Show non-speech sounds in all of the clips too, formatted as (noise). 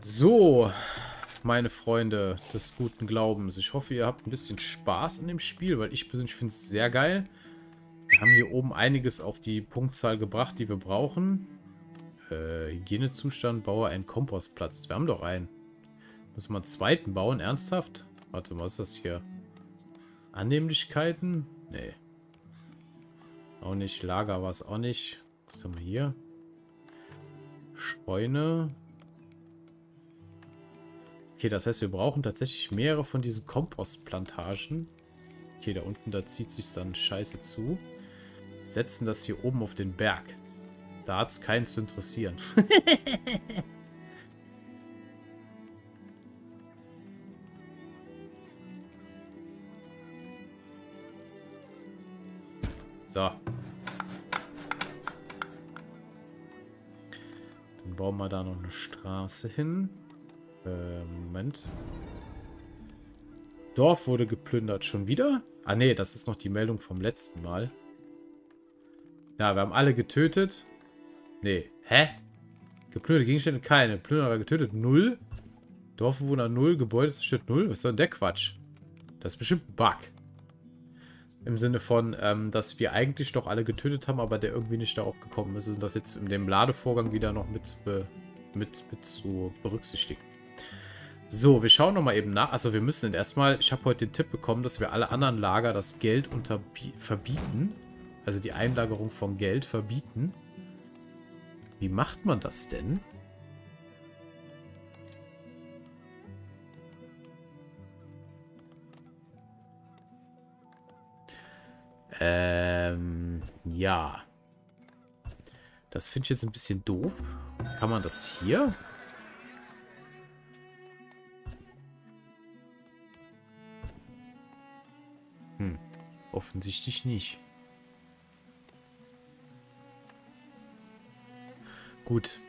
So, meine Freunde des guten Glaubens. Ich hoffe, ihr habt ein bisschen Spaß in dem Spiel, weil ich persönlich finde es sehr geil. Wir haben hier oben einiges auf die Punktzahl gebracht, die wir brauchen. Äh, Hygienezustand, baue einen Kompostplatz. Wir haben doch einen. Müssen wir einen zweiten bauen? Ernsthaft? Warte, was ist das hier? Annehmlichkeiten? Nee. Auch nicht. Lager war es auch nicht. Was haben wir hier? Scheune. Okay, das heißt, wir brauchen tatsächlich mehrere von diesen Kompostplantagen. Okay, da unten, da zieht sich dann scheiße zu. Setzen das hier oben auf den Berg. Da hat es keinen zu interessieren. (laughs) so. Dann bauen wir da noch eine Straße hin. Äh, Moment. Dorf wurde geplündert. Schon wieder? Ah, nee, das ist noch die Meldung vom letzten Mal. Ja, wir haben alle getötet. Nee. Hä? Geplünderte Gegenstände keine. Plünderer getötet null. Dorfbewohner null. Gebäude zerstört null. Was ist denn der Quatsch? Das ist bestimmt ein Bug. Im Sinne von, ähm, dass wir eigentlich doch alle getötet haben, aber der irgendwie nicht darauf gekommen ist. Und das jetzt in dem Ladevorgang wieder noch mit, mit, mit zu berücksichtigen. So, wir schauen nochmal eben nach. Also wir müssen erstmal, ich habe heute den Tipp bekommen, dass wir alle anderen Lager das Geld verbieten. Also die Einlagerung von Geld verbieten. Wie macht man das denn? Ähm, ja. Das finde ich jetzt ein bisschen doof. Kann man das hier? Offensichtlich nicht. Gut.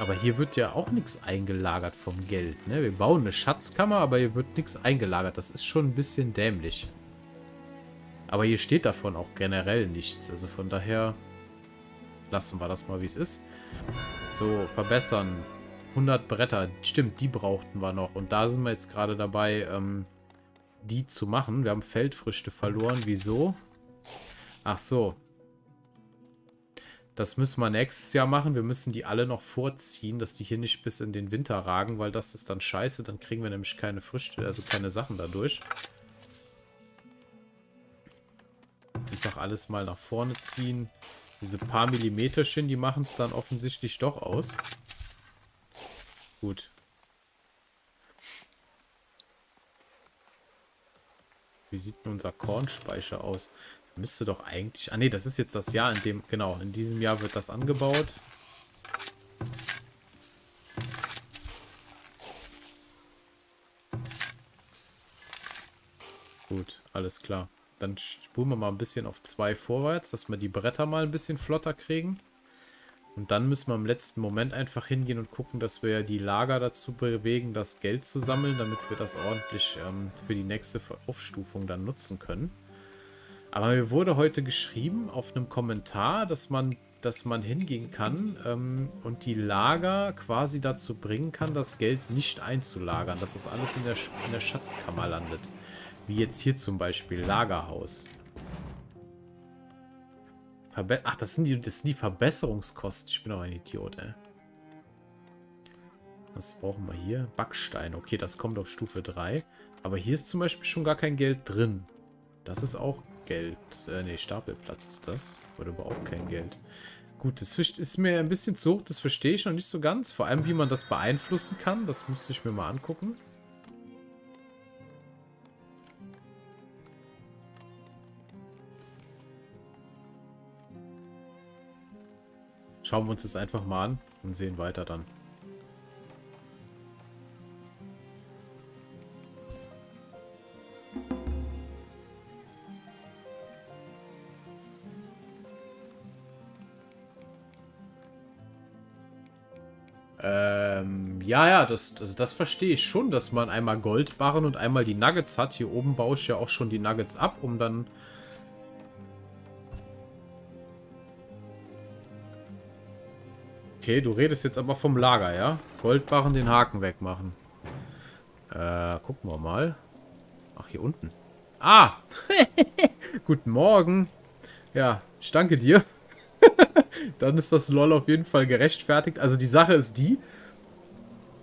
Aber hier wird ja auch nichts eingelagert vom Geld. Ne? Wir bauen eine Schatzkammer, aber hier wird nichts eingelagert. Das ist schon ein bisschen dämlich. Aber hier steht davon auch generell nichts. Also von daher lassen wir das mal, wie es ist. So, verbessern. 100 Bretter. Stimmt, die brauchten wir noch. Und da sind wir jetzt gerade dabei, ähm, die zu machen. Wir haben Feldfrüchte verloren. Wieso? Ach so. Das müssen wir nächstes Jahr machen. Wir müssen die alle noch vorziehen, dass die hier nicht bis in den Winter ragen, weil das ist dann scheiße. Dann kriegen wir nämlich keine Früchte, also keine Sachen dadurch. Einfach alles mal nach vorne ziehen. Diese paar Millimeterchen, die machen es dann offensichtlich doch aus. Gut. Wie sieht denn unser Kornspeicher aus? Müsste doch eigentlich... Ah ne, das ist jetzt das Jahr, in dem... Genau, in diesem Jahr wird das angebaut. Gut, alles klar. Dann spulen wir mal ein bisschen auf zwei vorwärts, dass wir die Bretter mal ein bisschen flotter kriegen. Und dann müssen wir im letzten Moment einfach hingehen und gucken, dass wir die Lager dazu bewegen, das Geld zu sammeln, damit wir das ordentlich ähm, für die nächste Aufstufung dann nutzen können. Aber mir wurde heute geschrieben auf einem Kommentar, dass man, dass man hingehen kann ähm, und die Lager quasi dazu bringen kann, das Geld nicht einzulagern, dass das alles in der, in der Schatzkammer landet. Wie jetzt hier zum Beispiel Lagerhaus. Verbe Ach, das sind, die, das sind die Verbesserungskosten. Ich bin auch ein Idiot, ey. Was brauchen wir hier? Backstein. Okay, das kommt auf Stufe 3. Aber hier ist zum Beispiel schon gar kein Geld drin. Das ist auch Geld. Äh, nee, Stapelplatz ist das. Oder überhaupt kein Geld. Gut, das ist mir ein bisschen zu hoch. Das verstehe ich noch nicht so ganz. Vor allem, wie man das beeinflussen kann. Das müsste ich mir mal angucken. Schauen wir uns das einfach mal an und sehen weiter dann. Ähm, ja, ja, das, das, das verstehe ich schon, dass man einmal Goldbarren und einmal die Nuggets hat. Hier oben baue ich ja auch schon die Nuggets ab, um dann Okay, du redest jetzt aber vom Lager, ja? Goldbarren den Haken wegmachen. Äh, gucken wir mal. Ach, hier unten. Ah! (laughs) Guten Morgen. Ja, ich danke dir. (laughs) Dann ist das LOL auf jeden Fall gerechtfertigt. Also die Sache ist die,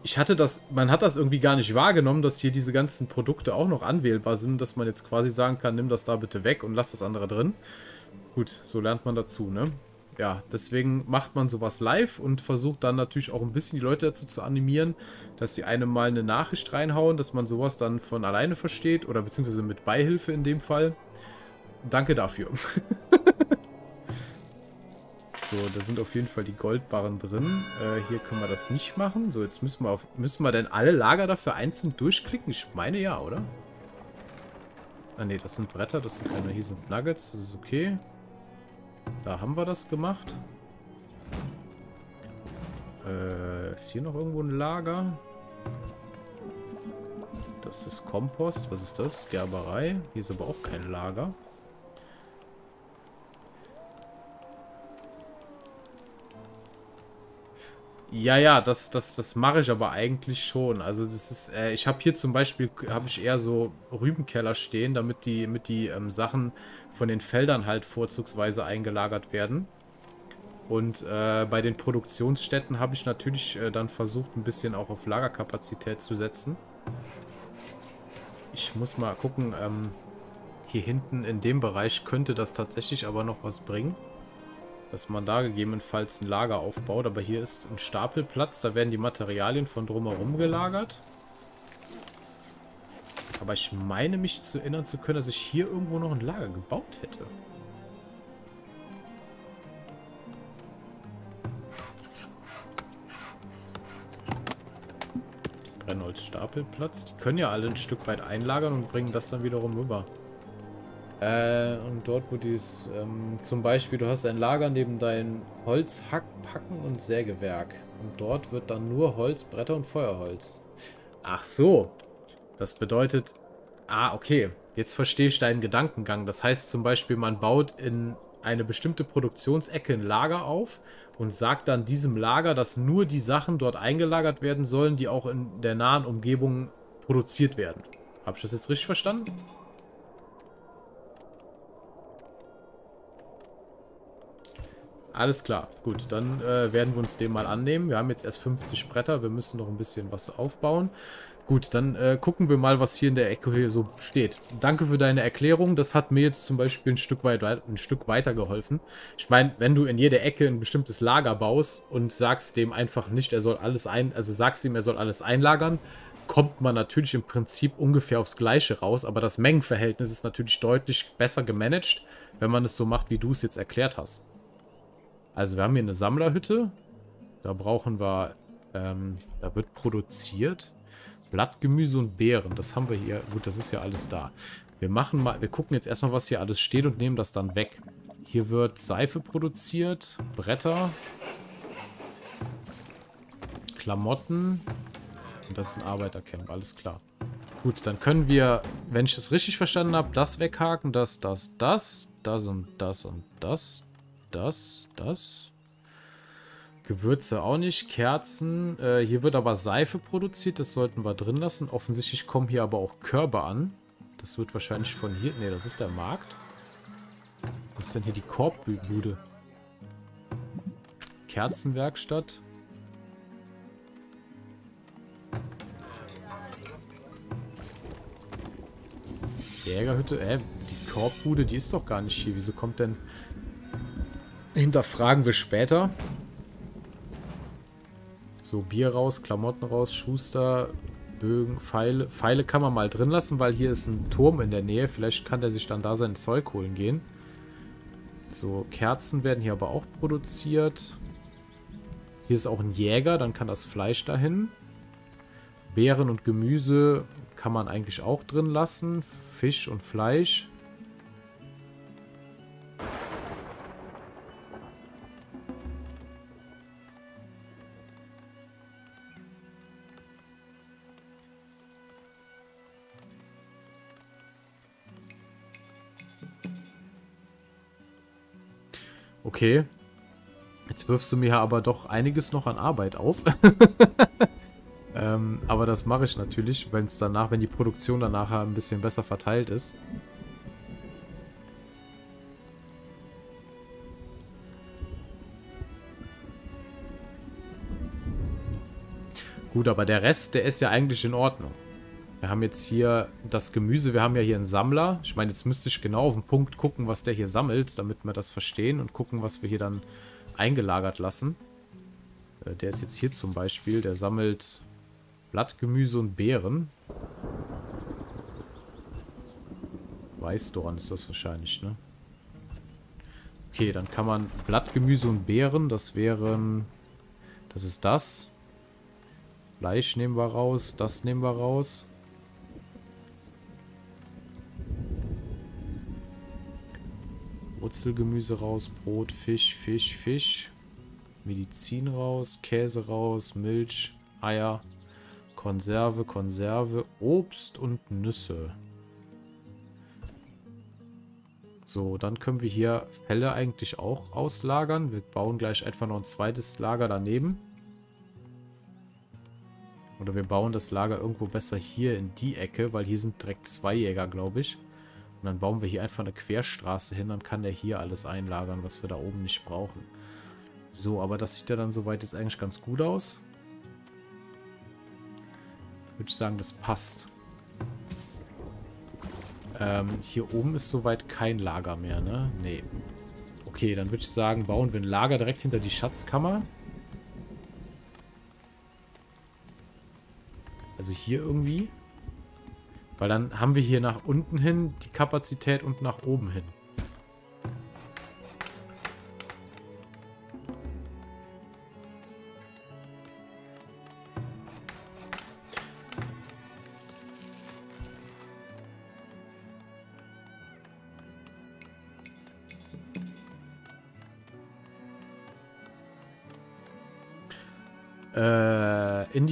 ich hatte das, man hat das irgendwie gar nicht wahrgenommen, dass hier diese ganzen Produkte auch noch anwählbar sind, dass man jetzt quasi sagen kann, nimm das da bitte weg und lass das andere drin. Gut, so lernt man dazu, ne? Ja, deswegen macht man sowas live und versucht dann natürlich auch ein bisschen die Leute dazu zu animieren, dass sie einem mal eine Nachricht reinhauen, dass man sowas dann von alleine versteht oder beziehungsweise mit Beihilfe in dem Fall. Danke dafür. (laughs) so, da sind auf jeden Fall die Goldbarren drin. Äh, hier können wir das nicht machen. So, jetzt müssen wir auf, müssen wir denn alle Lager dafür einzeln durchklicken? Ich meine ja, oder? Ah ne, das sind Bretter, das sind keine, hier sind Nuggets, das ist okay. Da haben wir das gemacht. Äh, ist hier noch irgendwo ein Lager? Das ist Kompost. Was ist das? Gerberei. Hier ist aber auch kein Lager. Ja, ja, das, das, das mache ich aber eigentlich schon. Also das ist, äh, ich habe hier zum Beispiel, habe ich eher so Rübenkeller stehen, damit die, mit die ähm, Sachen von den Feldern halt vorzugsweise eingelagert werden. Und äh, bei den Produktionsstätten habe ich natürlich äh, dann versucht, ein bisschen auch auf Lagerkapazität zu setzen. Ich muss mal gucken, ähm, hier hinten in dem Bereich könnte das tatsächlich aber noch was bringen dass man da gegebenenfalls ein Lager aufbaut. Aber hier ist ein Stapelplatz, da werden die Materialien von drumherum gelagert. Aber ich meine mich zu erinnern zu können, dass ich hier irgendwo noch ein Lager gebaut hätte. Brennholzstapelplatz. Die können ja alle ein Stück weit einlagern und bringen das dann wiederum rüber. Äh, und dort, wo dies, ähm, zum Beispiel, du hast ein Lager neben dein Holzhackpacken und Sägewerk. Und dort wird dann nur Holz, Bretter und Feuerholz. Ach so. Das bedeutet, ah, okay. Jetzt verstehe ich deinen Gedankengang. Das heißt zum Beispiel, man baut in eine bestimmte Produktionsecke ein Lager auf und sagt dann diesem Lager, dass nur die Sachen dort eingelagert werden sollen, die auch in der nahen Umgebung produziert werden. Habe ich das jetzt richtig verstanden? Alles klar. Gut, dann äh, werden wir uns dem mal annehmen. Wir haben jetzt erst 50 Bretter. Wir müssen noch ein bisschen was aufbauen. Gut, dann äh, gucken wir mal, was hier in der Ecke hier so steht. Danke für deine Erklärung. Das hat mir jetzt zum Beispiel ein Stück, weit, ein Stück weiter geholfen. Ich meine, wenn du in jeder Ecke ein bestimmtes Lager baust und sagst dem einfach nicht, er soll alles ein, also sagst ihm, er soll alles einlagern, kommt man natürlich im Prinzip ungefähr aufs Gleiche raus. Aber das Mengenverhältnis ist natürlich deutlich besser gemanagt, wenn man es so macht, wie du es jetzt erklärt hast. Also wir haben hier eine Sammlerhütte. Da brauchen wir, ähm, da wird produziert. Blattgemüse und Beeren, das haben wir hier. Gut, das ist ja alles da. Wir machen mal, wir gucken jetzt erstmal, was hier alles steht und nehmen das dann weg. Hier wird Seife produziert, Bretter, Klamotten. Und das ist ein Arbeitercamp, alles klar. Gut, dann können wir, wenn ich es richtig verstanden habe, das weghaken, das, das, das, das und das und das, das, das. Gewürze auch nicht, Kerzen. Äh, hier wird aber Seife produziert, das sollten wir drin lassen. Offensichtlich kommen hier aber auch Körbe an. Das wird wahrscheinlich von hier... Ne, das ist der Markt. Was ist denn hier die Korbbude? Kerzenwerkstatt. Jägerhütte. Äh, die Korbbude, die ist doch gar nicht hier. Wieso kommt denn hinterfragen wir später. So, Bier raus, Klamotten raus, Schuster, Bögen, Pfeile. Pfeile kann man mal drin lassen, weil hier ist ein Turm in der Nähe. Vielleicht kann der sich dann da sein Zeug holen gehen. So, Kerzen werden hier aber auch produziert. Hier ist auch ein Jäger, dann kann das Fleisch dahin. Beeren und Gemüse kann man eigentlich auch drin lassen. Fisch und Fleisch. Okay. Jetzt wirfst du mir aber doch einiges noch an Arbeit auf. (laughs) ähm, aber das mache ich natürlich, wenn es danach, wenn die Produktion danach ein bisschen besser verteilt ist. Gut, aber der Rest, der ist ja eigentlich in Ordnung. Wir haben jetzt hier das Gemüse, wir haben ja hier einen Sammler. Ich meine, jetzt müsste ich genau auf den Punkt gucken, was der hier sammelt, damit wir das verstehen und gucken, was wir hier dann eingelagert lassen. Äh, der ist jetzt hier zum Beispiel, der sammelt Blattgemüse und Beeren. Weißdorn ist das wahrscheinlich, ne? Okay, dann kann man Blattgemüse und Beeren, das wären... Das ist das. Fleisch nehmen wir raus, das nehmen wir raus. Wurzelgemüse raus, Brot, Fisch, Fisch, Fisch. Medizin raus, Käse raus, Milch, Eier, Konserve, Konserve, Obst und Nüsse. So, dann können wir hier Fälle eigentlich auch auslagern. Wir bauen gleich einfach noch ein zweites Lager daneben. Oder wir bauen das Lager irgendwo besser hier in die Ecke, weil hier sind direkt zwei Jäger, glaube ich. Und dann bauen wir hier einfach eine Querstraße hin, dann kann der hier alles einlagern, was wir da oben nicht brauchen. So, aber das sieht ja dann soweit jetzt eigentlich ganz gut aus. Würde ich sagen, das passt. Ähm, hier oben ist soweit kein Lager mehr, ne? Nee. Okay, dann würde ich sagen, bauen wir ein Lager direkt hinter die Schatzkammer. Also hier irgendwie. Weil dann haben wir hier nach unten hin die Kapazität und nach oben hin.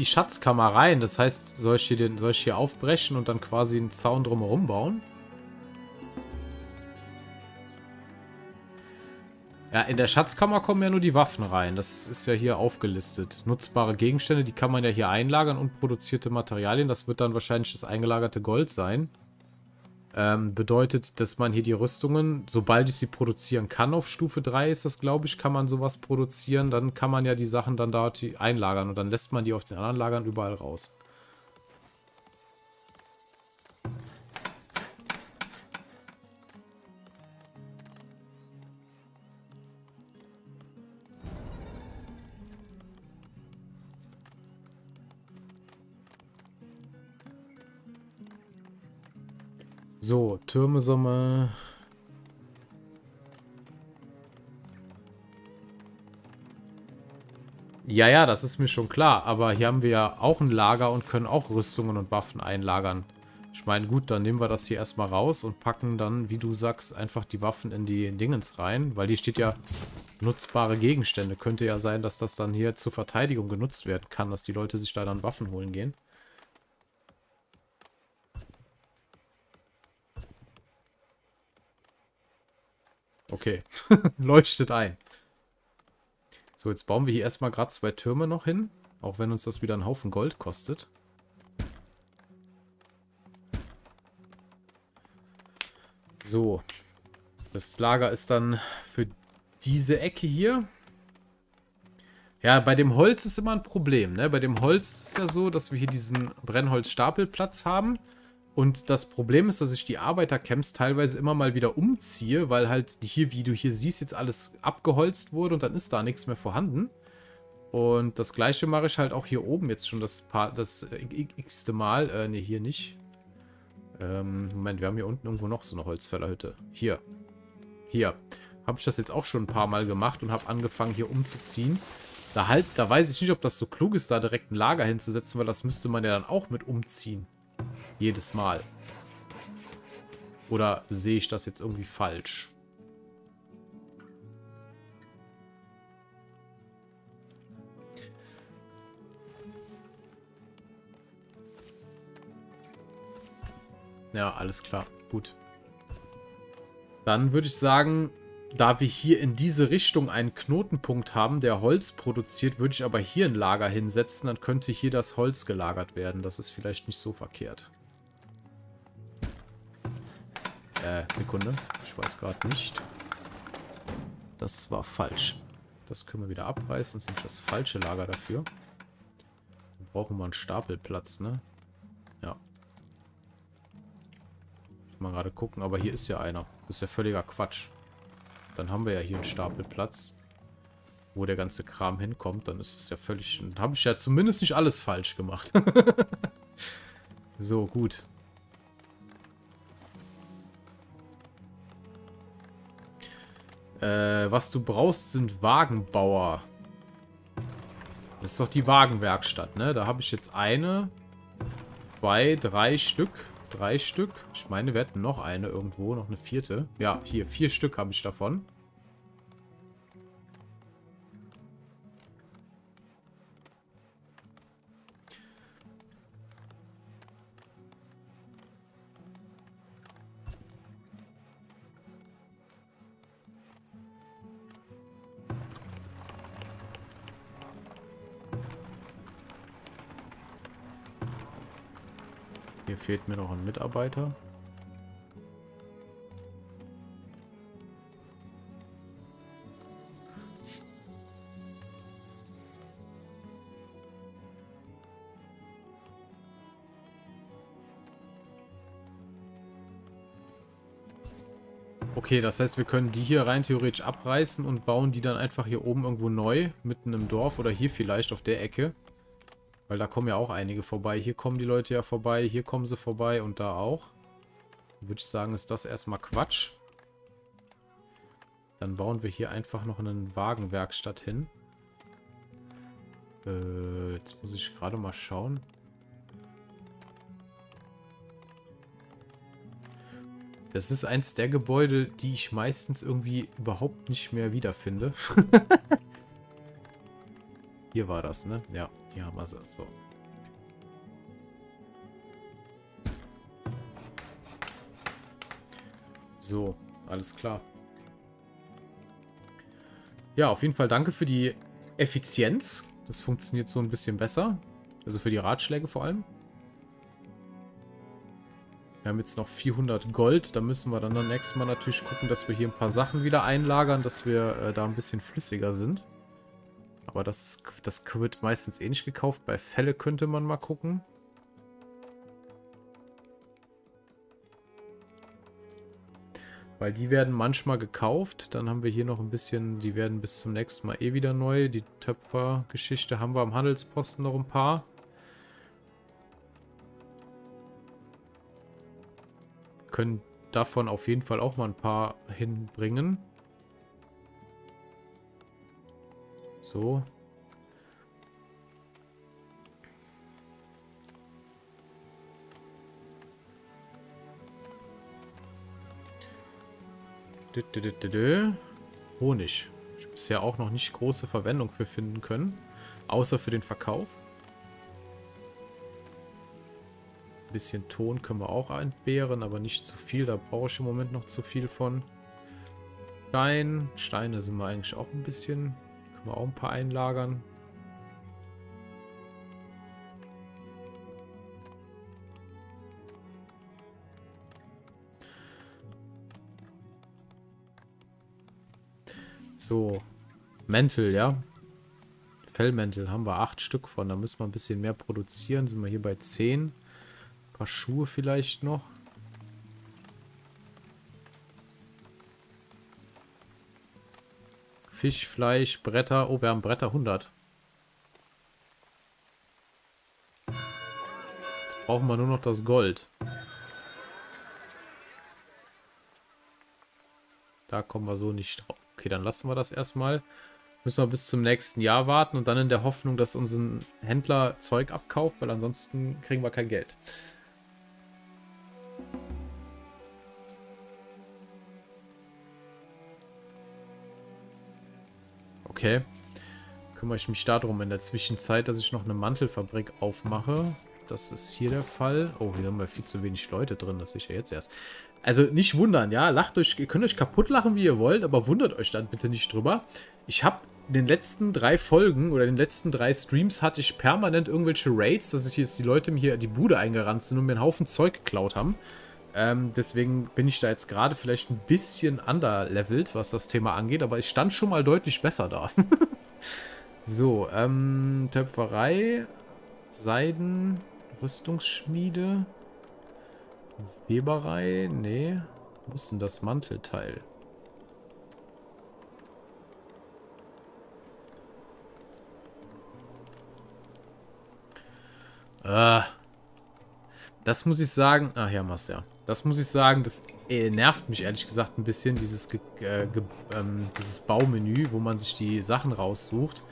Die Schatzkammer rein. Das heißt, soll ich hier, den, soll ich hier aufbrechen und dann quasi einen Zaun drumherum bauen? Ja, in der Schatzkammer kommen ja nur die Waffen rein. Das ist ja hier aufgelistet. Nutzbare Gegenstände, die kann man ja hier einlagern und produzierte Materialien. Das wird dann wahrscheinlich das eingelagerte Gold sein. Ähm, bedeutet, dass man hier die Rüstungen, sobald ich sie produzieren kann, auf Stufe 3 ist das, glaube ich, kann man sowas produzieren. Dann kann man ja die Sachen dann dort einlagern und dann lässt man die auf den anderen Lagern überall raus. So, Türmesumme. Ja, ja, das ist mir schon klar. Aber hier haben wir ja auch ein Lager und können auch Rüstungen und Waffen einlagern. Ich meine, gut, dann nehmen wir das hier erstmal raus und packen dann, wie du sagst, einfach die Waffen in die Dingens rein. Weil die steht ja nutzbare Gegenstände. Könnte ja sein, dass das dann hier zur Verteidigung genutzt werden kann, dass die Leute sich da dann Waffen holen gehen. Okay. (laughs) Leuchtet ein. So, jetzt bauen wir hier erstmal gerade zwei Türme noch hin. Auch wenn uns das wieder einen Haufen Gold kostet. So. Das Lager ist dann für diese Ecke hier. Ja, bei dem Holz ist immer ein Problem, ne? Bei dem Holz ist es ja so, dass wir hier diesen Brennholzstapelplatz haben. Und das Problem ist, dass ich die Arbeitercamps teilweise immer mal wieder umziehe, weil halt hier, wie du hier siehst, jetzt alles abgeholzt wurde und dann ist da nichts mehr vorhanden. Und das gleiche mache ich halt auch hier oben jetzt schon das, das x-te Mal. Äh, ne, hier nicht. Ähm, Moment, wir haben hier unten irgendwo noch so eine Holzfällerhütte. Hier. Hier. Habe ich das jetzt auch schon ein paar Mal gemacht und habe angefangen hier umzuziehen. Da halt, da weiß ich nicht, ob das so klug ist, da direkt ein Lager hinzusetzen, weil das müsste man ja dann auch mit umziehen. Jedes Mal. Oder sehe ich das jetzt irgendwie falsch? Ja, alles klar. Gut. Dann würde ich sagen, da wir hier in diese Richtung einen Knotenpunkt haben, der Holz produziert, würde ich aber hier ein Lager hinsetzen. Dann könnte hier das Holz gelagert werden. Das ist vielleicht nicht so verkehrt. Äh, Sekunde. Ich weiß gerade nicht. Das war falsch. Das können wir wieder abreißen. Das ist nämlich das falsche Lager dafür. Dann brauchen wir einen Stapelplatz, ne? Ja. Mal gerade gucken, aber hier ist ja einer. Das ist ja völliger Quatsch. Dann haben wir ja hier einen Stapelplatz, wo der ganze Kram hinkommt. Dann ist es ja völlig... Dann habe ich ja zumindest nicht alles falsch gemacht. (laughs) so, gut. Äh, was du brauchst, sind Wagenbauer. Das ist doch die Wagenwerkstatt, ne? Da habe ich jetzt eine, zwei, drei Stück. Drei Stück. Ich meine, wir hätten noch eine irgendwo, noch eine vierte. Ja, hier, vier Stück habe ich davon. Fehlt mir noch ein Mitarbeiter. Okay, das heißt, wir können die hier rein theoretisch abreißen und bauen die dann einfach hier oben irgendwo neu, mitten im Dorf oder hier vielleicht auf der Ecke. Weil da kommen ja auch einige vorbei. Hier kommen die Leute ja vorbei, hier kommen sie vorbei und da auch. Würde ich sagen, ist das erstmal Quatsch. Dann bauen wir hier einfach noch eine Wagenwerkstatt hin. Äh, jetzt muss ich gerade mal schauen. Das ist eins der Gebäude, die ich meistens irgendwie überhaupt nicht mehr wiederfinde. (laughs) Hier war das, ne? Ja, hier haben wir sie. So. So, alles klar. Ja, auf jeden Fall danke für die Effizienz. Das funktioniert so ein bisschen besser. Also für die Ratschläge vor allem. Wir haben jetzt noch 400 Gold. Da müssen wir dann beim nächsten Mal natürlich gucken, dass wir hier ein paar Sachen wieder einlagern, dass wir äh, da ein bisschen flüssiger sind. Aber das, das wird meistens eh nicht gekauft. Bei Fälle könnte man mal gucken. Weil die werden manchmal gekauft. Dann haben wir hier noch ein bisschen, die werden bis zum nächsten Mal eh wieder neu. Die Töpfer-Geschichte haben wir am Handelsposten noch ein paar. Können davon auf jeden Fall auch mal ein paar hinbringen. So. Honig. Ich bisher auch noch nicht große Verwendung für finden können. Außer für den Verkauf. Ein bisschen Ton können wir auch entbehren, aber nicht zu viel. Da brauche ich im Moment noch zu viel von. Stein. Steine sind wir eigentlich auch ein bisschen wir auch ein paar einlagern. So, Mäntel, ja. Fellmäntel haben wir acht Stück von. Da müssen wir ein bisschen mehr produzieren. Sind wir hier bei zehn. Ein paar Schuhe vielleicht noch. Fisch, Fleisch, Bretter. Oh, wir haben Bretter 100. Jetzt brauchen wir nur noch das Gold. Da kommen wir so nicht drauf. Okay, dann lassen wir das erstmal. Müssen wir bis zum nächsten Jahr warten und dann in der Hoffnung, dass unser Händler Zeug abkauft, weil ansonsten kriegen wir kein Geld. Okay. Kümmere ich mich darum in der Zwischenzeit, dass ich noch eine Mantelfabrik aufmache. Das ist hier der Fall. Oh, hier haben wir viel zu wenig Leute drin. Das sehe ich ja jetzt erst. Also nicht wundern, ja. Lacht euch, ihr könnt euch kaputt lachen, wie ihr wollt, aber wundert euch dann bitte nicht drüber. Ich habe in den letzten drei Folgen oder in den letzten drei Streams hatte ich permanent irgendwelche Raids, dass ich jetzt die Leute mir hier die Bude eingerannt sind und mir einen Haufen Zeug geklaut haben. Ähm, deswegen bin ich da jetzt gerade vielleicht ein bisschen underlevelt, was das Thema angeht, aber ich stand schon mal deutlich besser da. (laughs) so, ähm, Töpferei, Seiden, Rüstungsschmiede, Weberei, nee. Wo ist denn das Mantelteil? Äh, das muss ich sagen. Ach ja, mach's ja. Das muss ich sagen, das äh, nervt mich ehrlich gesagt ein bisschen, dieses, äh, ähm, dieses Baumenü, wo man sich die Sachen raussucht.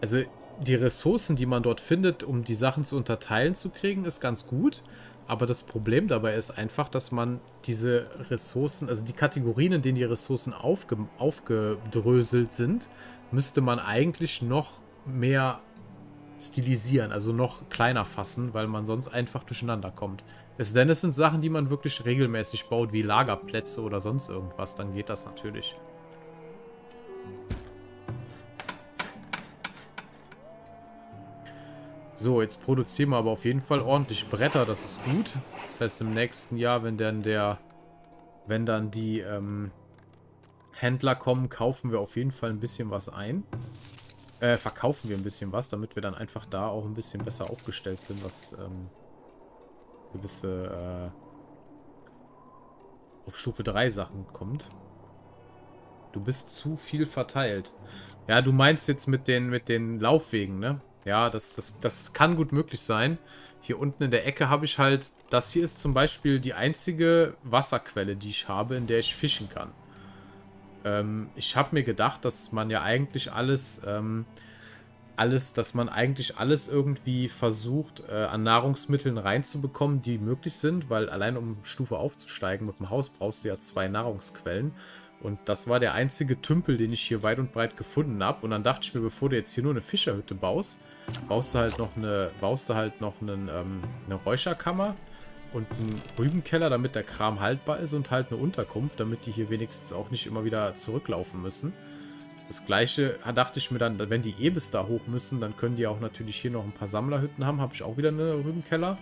Also die Ressourcen, die man dort findet, um die Sachen zu unterteilen zu kriegen, ist ganz gut. Aber das Problem dabei ist einfach, dass man diese Ressourcen, also die Kategorien, in denen die Ressourcen aufge, aufgedröselt sind, müsste man eigentlich noch mehr stilisieren, also noch kleiner fassen, weil man sonst einfach durcheinander kommt. Es denn es sind Sachen, die man wirklich regelmäßig baut, wie Lagerplätze oder sonst irgendwas, dann geht das natürlich. So, jetzt produzieren wir aber auf jeden Fall ordentlich Bretter, das ist gut. Das heißt, im nächsten Jahr, wenn dann der, wenn dann die ähm, Händler kommen, kaufen wir auf jeden Fall ein bisschen was ein äh, verkaufen wir ein bisschen was, damit wir dann einfach da auch ein bisschen besser aufgestellt sind, was ähm, gewisse äh, auf Stufe 3 Sachen kommt. Du bist zu viel verteilt. Ja, du meinst jetzt mit den, mit den Laufwegen, ne? Ja, das, das, das kann gut möglich sein. Hier unten in der Ecke habe ich halt... Das hier ist zum Beispiel die einzige Wasserquelle, die ich habe, in der ich fischen kann. Ähm, ich habe mir gedacht, dass man ja eigentlich alles, ähm, alles, dass man eigentlich alles irgendwie versucht, äh, an Nahrungsmitteln reinzubekommen, die möglich sind, weil allein um Stufe aufzusteigen mit dem Haus brauchst du ja zwei Nahrungsquellen. Und das war der einzige Tümpel, den ich hier weit und breit gefunden habe. Und dann dachte ich mir, bevor du jetzt hier nur eine Fischerhütte baust, baust du halt noch eine, baust du halt noch einen, ähm, eine Räucherkammer und einen Rübenkeller, damit der Kram haltbar ist und halt eine Unterkunft, damit die hier wenigstens auch nicht immer wieder zurücklaufen müssen. Das gleiche dachte ich mir dann, wenn die eh bis da hoch müssen, dann können die auch natürlich hier noch ein paar Sammlerhütten haben. Habe ich auch wieder eine Rübenkeller.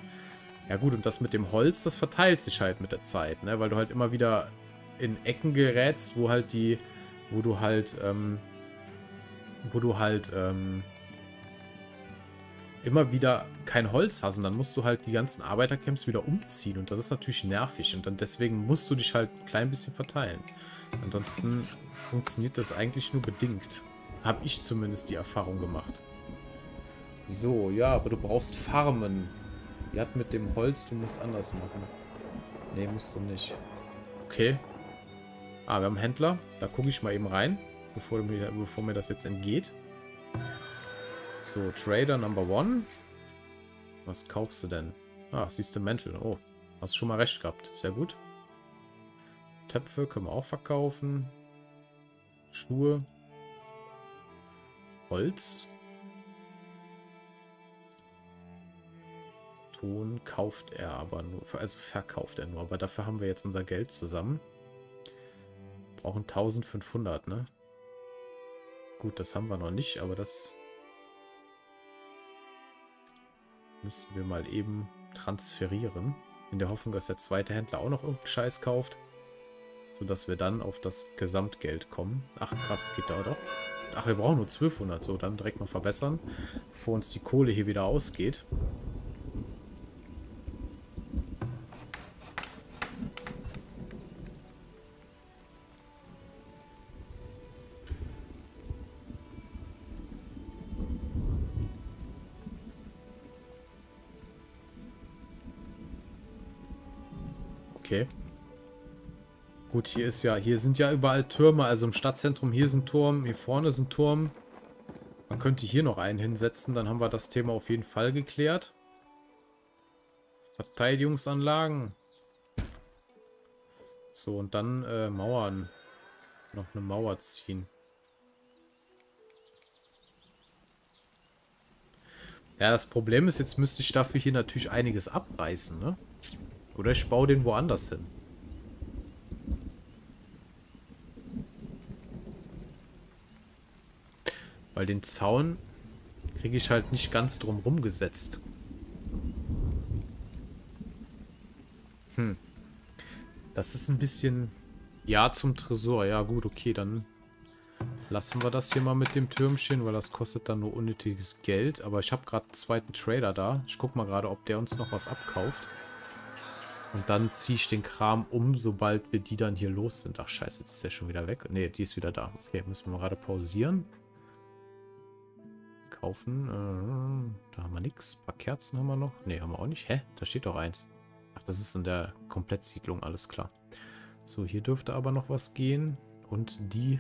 Ja gut, und das mit dem Holz, das verteilt sich halt mit der Zeit, ne? Weil du halt immer wieder in Ecken gerätst, wo halt die, wo du halt, ähm, wo du halt, ähm, immer wieder kein Holz hast und dann musst du halt die ganzen Arbeitercamps wieder umziehen und das ist natürlich nervig und dann deswegen musst du dich halt ein klein bisschen verteilen. Ansonsten funktioniert das eigentlich nur bedingt. Habe ich zumindest die Erfahrung gemacht. So, ja, aber du brauchst Farmen. Die hat mit dem Holz, du musst anders machen. Nee, musst du nicht. Okay. Ah, wir haben Händler. Da gucke ich mal eben rein, bevor mir, bevor mir das jetzt entgeht. So, Trader Number One. Was kaufst du denn? Ah, siehst du Mäntel. Oh, hast schon mal recht gehabt. Sehr gut. Töpfe können wir auch verkaufen. Schuhe. Holz. Ton kauft er aber nur. Also verkauft er nur. Aber dafür haben wir jetzt unser Geld zusammen. Brauchen 1500, ne? Gut, das haben wir noch nicht, aber das Müssten wir mal eben transferieren. In der Hoffnung, dass der zweite Händler auch noch irgendeinen Scheiß kauft. Sodass wir dann auf das Gesamtgeld kommen. Ach krass, geht da doch. Ach, wir brauchen nur 1200. So, dann direkt mal verbessern. Bevor uns die Kohle hier wieder ausgeht. Gut, hier ist ja, hier sind ja überall Türme, also im Stadtzentrum hier ein Turm, hier vorne ein Turm. Man könnte hier noch einen hinsetzen, dann haben wir das Thema auf jeden Fall geklärt. Verteidigungsanlagen. So, und dann äh, Mauern. Noch eine Mauer ziehen. Ja, das Problem ist, jetzt müsste ich dafür hier natürlich einiges abreißen, ne? Oder ich baue den woanders hin. Weil den Zaun kriege ich halt nicht ganz drumrum gesetzt. Hm. Das ist ein bisschen... Ja, zum Tresor. Ja, gut, okay, dann lassen wir das hier mal mit dem Türmchen, weil das kostet dann nur unnötiges Geld. Aber ich habe gerade einen zweiten Trader da. Ich gucke mal gerade, ob der uns noch was abkauft. Und dann ziehe ich den Kram um, sobald wir die dann hier los sind. Ach scheiße, jetzt ist der schon wieder weg. Ne, die ist wieder da. Okay, müssen wir gerade pausieren. Kaufen. Äh, da haben wir nichts. Ein paar Kerzen haben wir noch. Ne, haben wir auch nicht. Hä? Da steht doch eins. Ach, das ist in der Komplettsiedlung, alles klar. So, hier dürfte aber noch was gehen. Und die...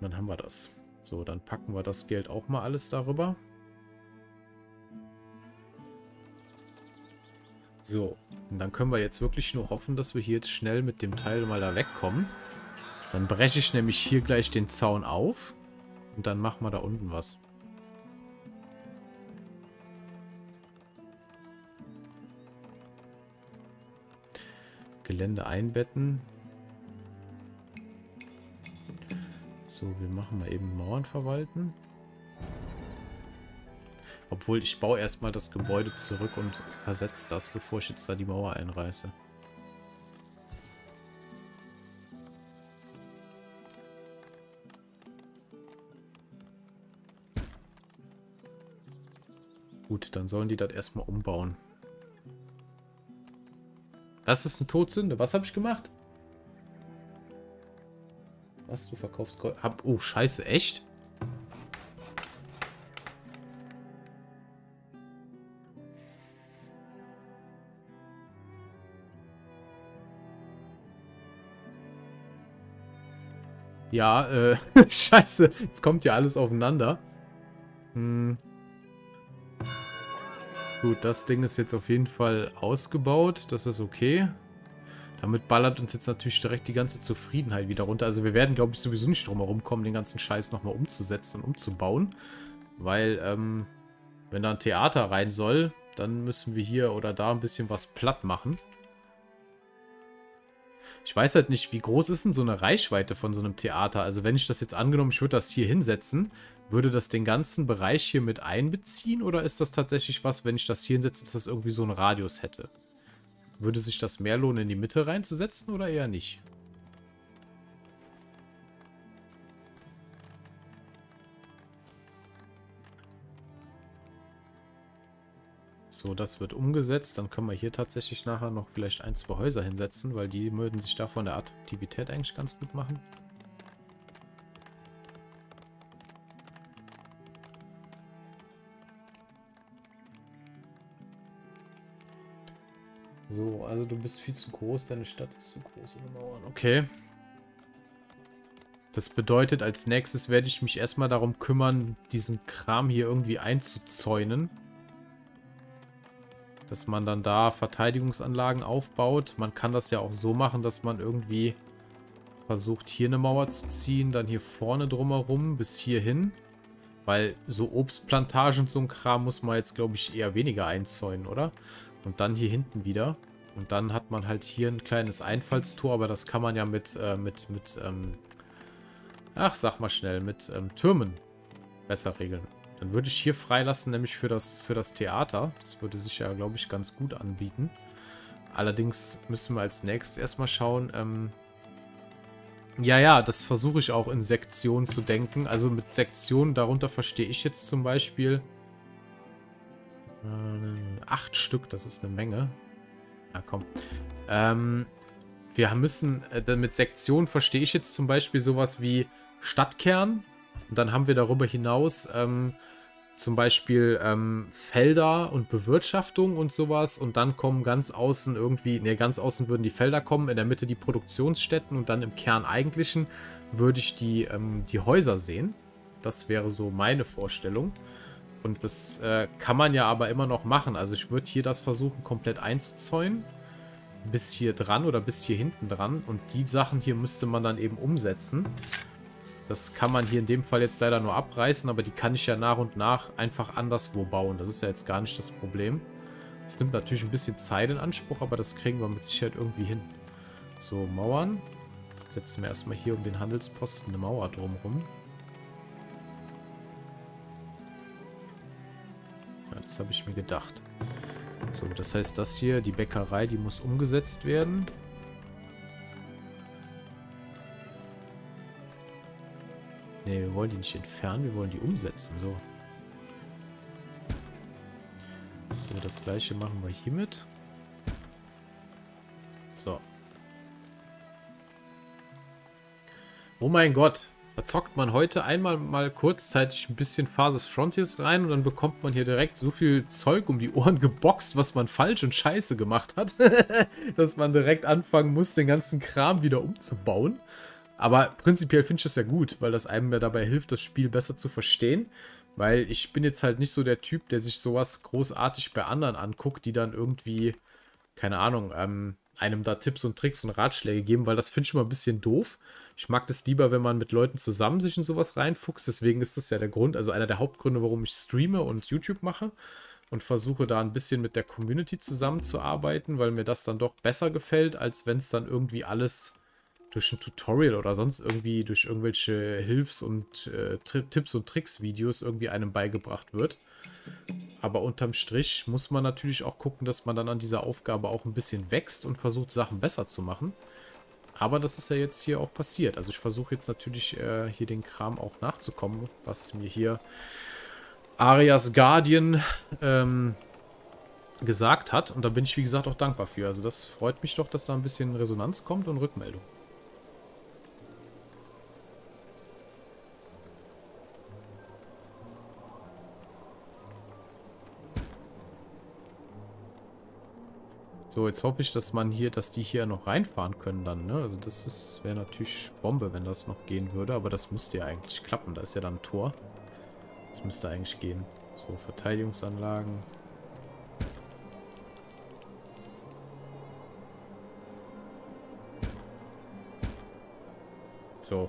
Dann haben wir das. So, dann packen wir das Geld auch mal alles darüber. So, und dann können wir jetzt wirklich nur hoffen, dass wir hier jetzt schnell mit dem Teil mal da wegkommen. Dann breche ich nämlich hier gleich den Zaun auf. Und dann machen wir da unten was. Gelände einbetten. So, wir machen mal eben Mauern verwalten. Obwohl, ich baue erstmal das Gebäude zurück und versetze das, bevor ich jetzt da die Mauer einreiße. Gut, dann sollen die das erstmal umbauen. Das ist eine Todsünde. Was habe ich gemacht? Was? Du verkaufst Gold? Hab, oh, scheiße. Echt? Ja, äh, (laughs) scheiße. Jetzt kommt ja alles aufeinander. Hm. Gut, das Ding ist jetzt auf jeden Fall ausgebaut. Das ist okay. Damit ballert uns jetzt natürlich direkt die ganze Zufriedenheit wieder runter. Also wir werden, glaube ich, sowieso nicht drum herum kommen, den ganzen Scheiß nochmal umzusetzen und umzubauen. Weil, ähm, wenn da ein Theater rein soll, dann müssen wir hier oder da ein bisschen was platt machen. Ich weiß halt nicht, wie groß ist denn so eine Reichweite von so einem Theater? Also wenn ich das jetzt angenommen, ich würde das hier hinsetzen, würde das den ganzen Bereich hier mit einbeziehen? Oder ist das tatsächlich was, wenn ich das hier hinsetze, dass das irgendwie so einen Radius hätte? Würde sich das mehr lohnen, in die Mitte reinzusetzen oder eher nicht? So, das wird umgesetzt. Dann können wir hier tatsächlich nachher noch vielleicht ein, zwei Häuser hinsetzen, weil die würden sich da von der Attraktivität eigentlich ganz gut machen. So, also du bist viel zu groß, deine Stadt ist zu groß. Okay. Das bedeutet, als nächstes werde ich mich erstmal darum kümmern, diesen Kram hier irgendwie einzuzäunen dass man dann da Verteidigungsanlagen aufbaut. Man kann das ja auch so machen, dass man irgendwie versucht, hier eine Mauer zu ziehen, dann hier vorne drumherum bis hierhin. Weil so Obstplantagen und so ein Kram muss man jetzt, glaube ich, eher weniger einzäunen, oder? Und dann hier hinten wieder. Und dann hat man halt hier ein kleines Einfallstor, aber das kann man ja mit, äh, mit, mit, ähm, ach, sag mal schnell, mit ähm, Türmen besser regeln. Dann würde ich hier freilassen, nämlich für das, für das Theater. Das würde sich ja, glaube ich, ganz gut anbieten. Allerdings müssen wir als nächstes erstmal schauen. Ähm ja, ja, das versuche ich auch in Sektionen zu denken. Also mit Sektionen, darunter verstehe ich jetzt zum Beispiel äh, acht Stück, das ist eine Menge. Ja, komm. Ähm, wir müssen, äh, mit Sektionen verstehe ich jetzt zum Beispiel sowas wie Stadtkern. Und dann haben wir darüber hinaus ähm, zum Beispiel ähm, Felder und Bewirtschaftung und sowas und dann kommen ganz außen irgendwie, ne, ganz außen würden die Felder kommen, in der Mitte die Produktionsstätten und dann im Kern eigentlichen würde ich die, ähm, die Häuser sehen. Das wäre so meine Vorstellung. Und das äh, kann man ja aber immer noch machen. Also ich würde hier das versuchen komplett einzuzäunen. Bis hier dran oder bis hier hinten dran. Und die Sachen hier müsste man dann eben umsetzen. Das kann man hier in dem Fall jetzt leider nur abreißen, aber die kann ich ja nach und nach einfach anderswo bauen. Das ist ja jetzt gar nicht das Problem. Es nimmt natürlich ein bisschen Zeit in Anspruch, aber das kriegen wir mit Sicherheit irgendwie hin. So, Mauern. setzen wir erstmal hier um den Handelsposten eine Mauer drumherum. Ja, das habe ich mir gedacht. So, das heißt, das hier, die Bäckerei, die muss umgesetzt werden. Ne, wir wollen die nicht entfernen, wir wollen die umsetzen. So. So, das gleiche machen wir hiermit. So. Oh mein Gott. Da zockt man heute einmal mal kurzzeitig ein bisschen Phases Frontiers rein und dann bekommt man hier direkt so viel Zeug um die Ohren geboxt, was man falsch und scheiße gemacht hat, (laughs) dass man direkt anfangen muss, den ganzen Kram wieder umzubauen. Aber prinzipiell finde ich das ja gut, weil das einem ja dabei hilft, das Spiel besser zu verstehen. Weil ich bin jetzt halt nicht so der Typ, der sich sowas großartig bei anderen anguckt, die dann irgendwie, keine Ahnung, ähm, einem da Tipps und Tricks und Ratschläge geben, weil das finde ich immer ein bisschen doof. Ich mag das lieber, wenn man mit Leuten zusammen sich in sowas reinfuchst. Deswegen ist das ja der Grund, also einer der Hauptgründe, warum ich streame und YouTube mache und versuche da ein bisschen mit der Community zusammenzuarbeiten, weil mir das dann doch besser gefällt, als wenn es dann irgendwie alles durch ein Tutorial oder sonst irgendwie durch irgendwelche Hilfs- und äh, Tipps und Tricks-Videos irgendwie einem beigebracht wird. Aber unterm Strich muss man natürlich auch gucken, dass man dann an dieser Aufgabe auch ein bisschen wächst und versucht, Sachen besser zu machen. Aber das ist ja jetzt hier auch passiert. Also ich versuche jetzt natürlich äh, hier den Kram auch nachzukommen, was mir hier Arias Guardian ähm, gesagt hat. Und da bin ich, wie gesagt, auch dankbar für. Also das freut mich doch, dass da ein bisschen Resonanz kommt und Rückmeldung. So, jetzt hoffe ich, dass man hier, dass die hier noch reinfahren können dann, ne? Also das wäre natürlich Bombe, wenn das noch gehen würde, aber das müsste ja eigentlich klappen. Da ist ja dann ein Tor. Das müsste eigentlich gehen. So, Verteidigungsanlagen. So,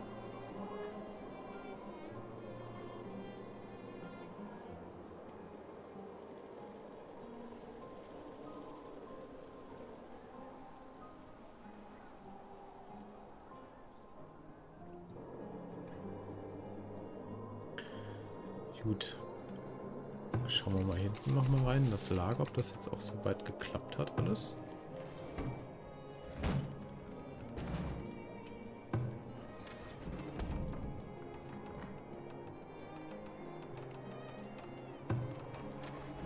Gut. Schauen wir mal hinten nochmal rein in das Lager, ob das jetzt auch so weit geklappt hat alles.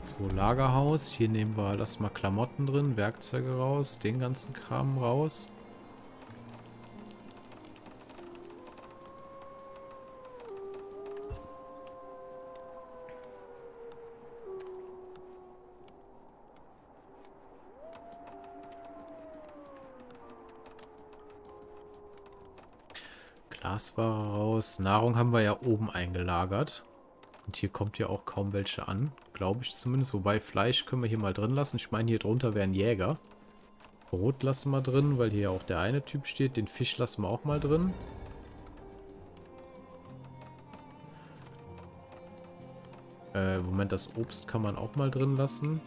So, Lagerhaus. Hier nehmen wir, lass mal Klamotten drin, Werkzeuge raus, den ganzen Kram raus. Glasware raus. Nahrung haben wir ja oben eingelagert. Und hier kommt ja auch kaum welche an. Glaube ich zumindest. Wobei Fleisch können wir hier mal drin lassen. Ich meine, hier drunter wären Jäger. Brot lassen wir drin, weil hier auch der eine Typ steht. Den Fisch lassen wir auch mal drin. Äh, Moment, das Obst kann man auch mal drin lassen.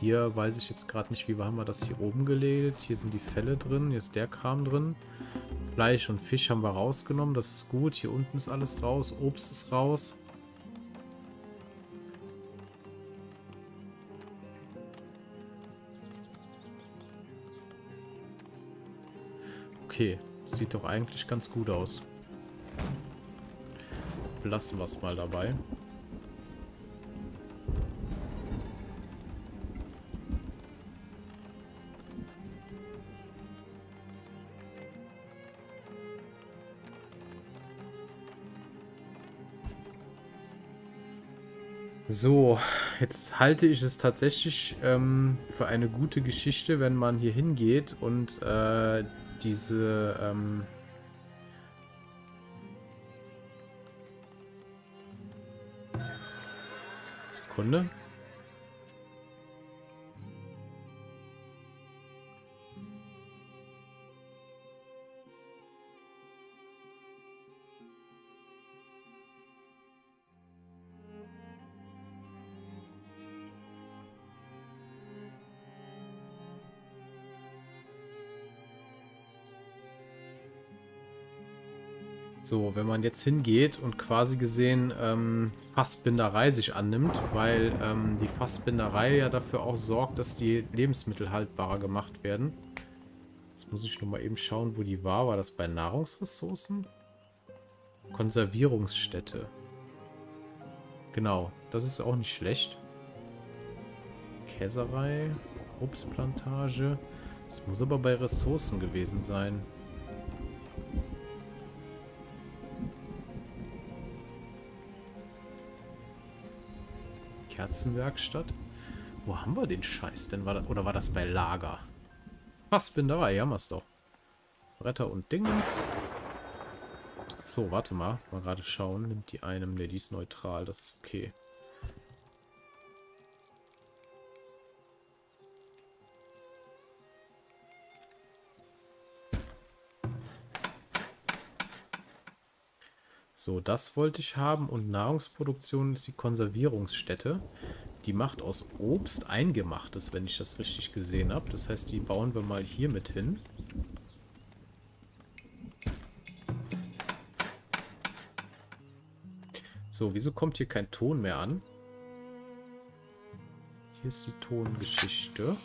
Hier weiß ich jetzt gerade nicht, wie haben wir das hier oben gelegt. Hier sind die Fälle drin, hier ist der Kram drin. Fleisch und Fisch haben wir rausgenommen, das ist gut. Hier unten ist alles raus, Obst ist raus. Okay, sieht doch eigentlich ganz gut aus. Lassen wir es mal dabei. So, jetzt halte ich es tatsächlich ähm, für eine gute Geschichte, wenn man hier hingeht und äh, diese... Ähm Sekunde. So, wenn man jetzt hingeht und quasi gesehen ähm, Fassbinderei sich annimmt, weil ähm, die Fassbinderei ja dafür auch sorgt, dass die Lebensmittel haltbarer gemacht werden. Jetzt muss ich nur mal eben schauen, wo die war. War das bei Nahrungsressourcen? Konservierungsstätte. Genau, das ist auch nicht schlecht. Käserei, Obstplantage. Das muss aber bei Ressourcen gewesen sein. Kerzenwerkstatt. Wo haben wir den Scheiß denn? War das, oder war das bei Lager? Fassbinderei, haben wir es doch. Bretter und Dingens. So, warte mal. Mal gerade schauen. Nimmt die einem. Ne, die ist neutral. Das ist okay. So, das wollte ich haben. Und Nahrungsproduktion ist die Konservierungsstätte. Die macht aus Obst Eingemachtes, wenn ich das richtig gesehen habe. Das heißt, die bauen wir mal hier mit hin. So, wieso kommt hier kein Ton mehr an? Hier ist die Tongeschichte.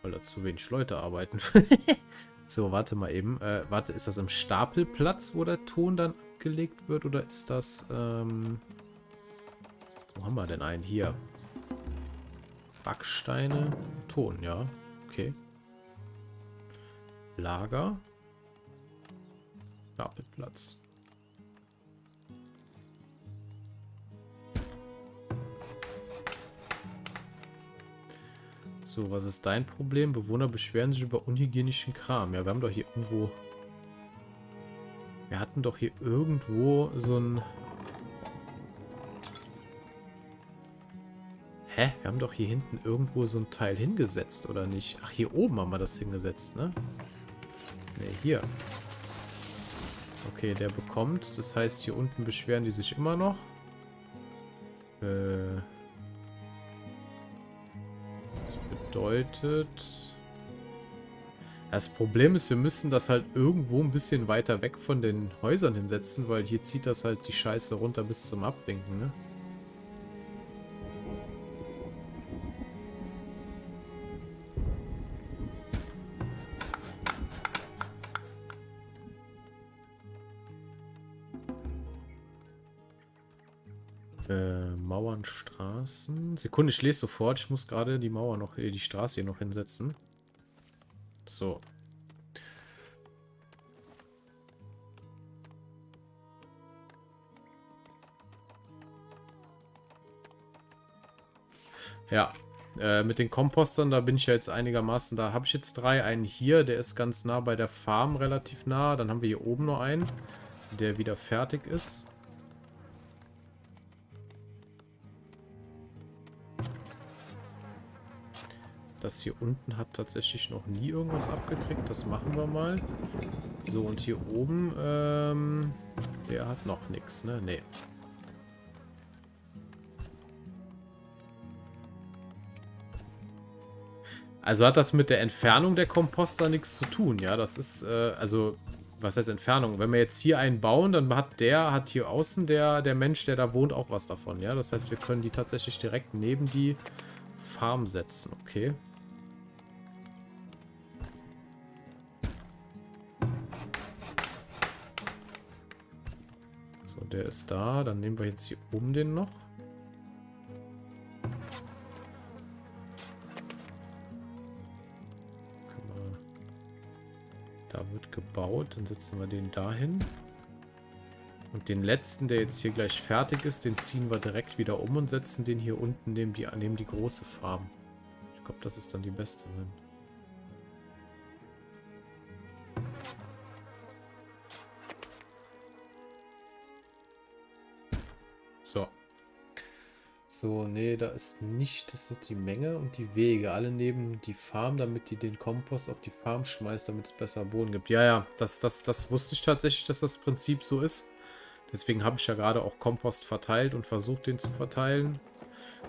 Weil da zu wenig Leute arbeiten. (laughs) So, warte mal eben. Äh, warte, ist das im Stapelplatz, wo der Ton dann gelegt wird? Oder ist das, ähm... Wo haben wir denn einen? Hier. Backsteine. Ton, ja. Okay. Lager. Stapelplatz. So, was ist dein Problem? Bewohner beschweren sich über unhygienischen Kram. Ja, wir haben doch hier irgendwo... Wir hatten doch hier irgendwo so ein... Hä? Wir haben doch hier hinten irgendwo so ein Teil hingesetzt, oder nicht? Ach, hier oben haben wir das hingesetzt, ne? Ne, hier. Okay, der bekommt. Das heißt, hier unten beschweren die sich immer noch. Äh... bedeutet... Das Problem ist, wir müssen das halt irgendwo ein bisschen weiter weg von den Häusern hinsetzen, weil hier zieht das halt die Scheiße runter bis zum Abwinken, ne? Sekunde, ich lese sofort. Ich muss gerade die Mauer noch, äh, die Straße hier noch hinsetzen. So. Ja, äh, mit den Kompostern, da bin ich ja jetzt einigermaßen, da habe ich jetzt drei. Einen hier, der ist ganz nah bei der Farm, relativ nah. Dann haben wir hier oben noch einen, der wieder fertig ist. Das hier unten hat tatsächlich noch nie irgendwas abgekriegt. Das machen wir mal. So, und hier oben, ähm, der hat noch nichts, ne? Nee. Also hat das mit der Entfernung der Komposter nichts zu tun, ja? Das ist, äh, also, was heißt Entfernung? Wenn wir jetzt hier einen bauen, dann hat der, hat hier außen der, der Mensch, der da wohnt, auch was davon, ja? Das heißt, wir können die tatsächlich direkt neben die Farm setzen, okay? Der ist da. Dann nehmen wir jetzt hier oben den noch. Da wird gebaut. Dann setzen wir den dahin. Und den letzten, der jetzt hier gleich fertig ist, den ziehen wir direkt wieder um und setzen den hier unten neben die, neben die große Farm. Ich glaube, das ist dann die beste. Wenn. So, nee, da ist nicht, das ist die Menge und die Wege. Alle neben die Farm, damit die den Kompost auf die Farm schmeißt, damit es besser Boden gibt. Ja, ja, das, das, das wusste ich tatsächlich, dass das Prinzip so ist. Deswegen habe ich ja gerade auch Kompost verteilt und versucht, den zu verteilen.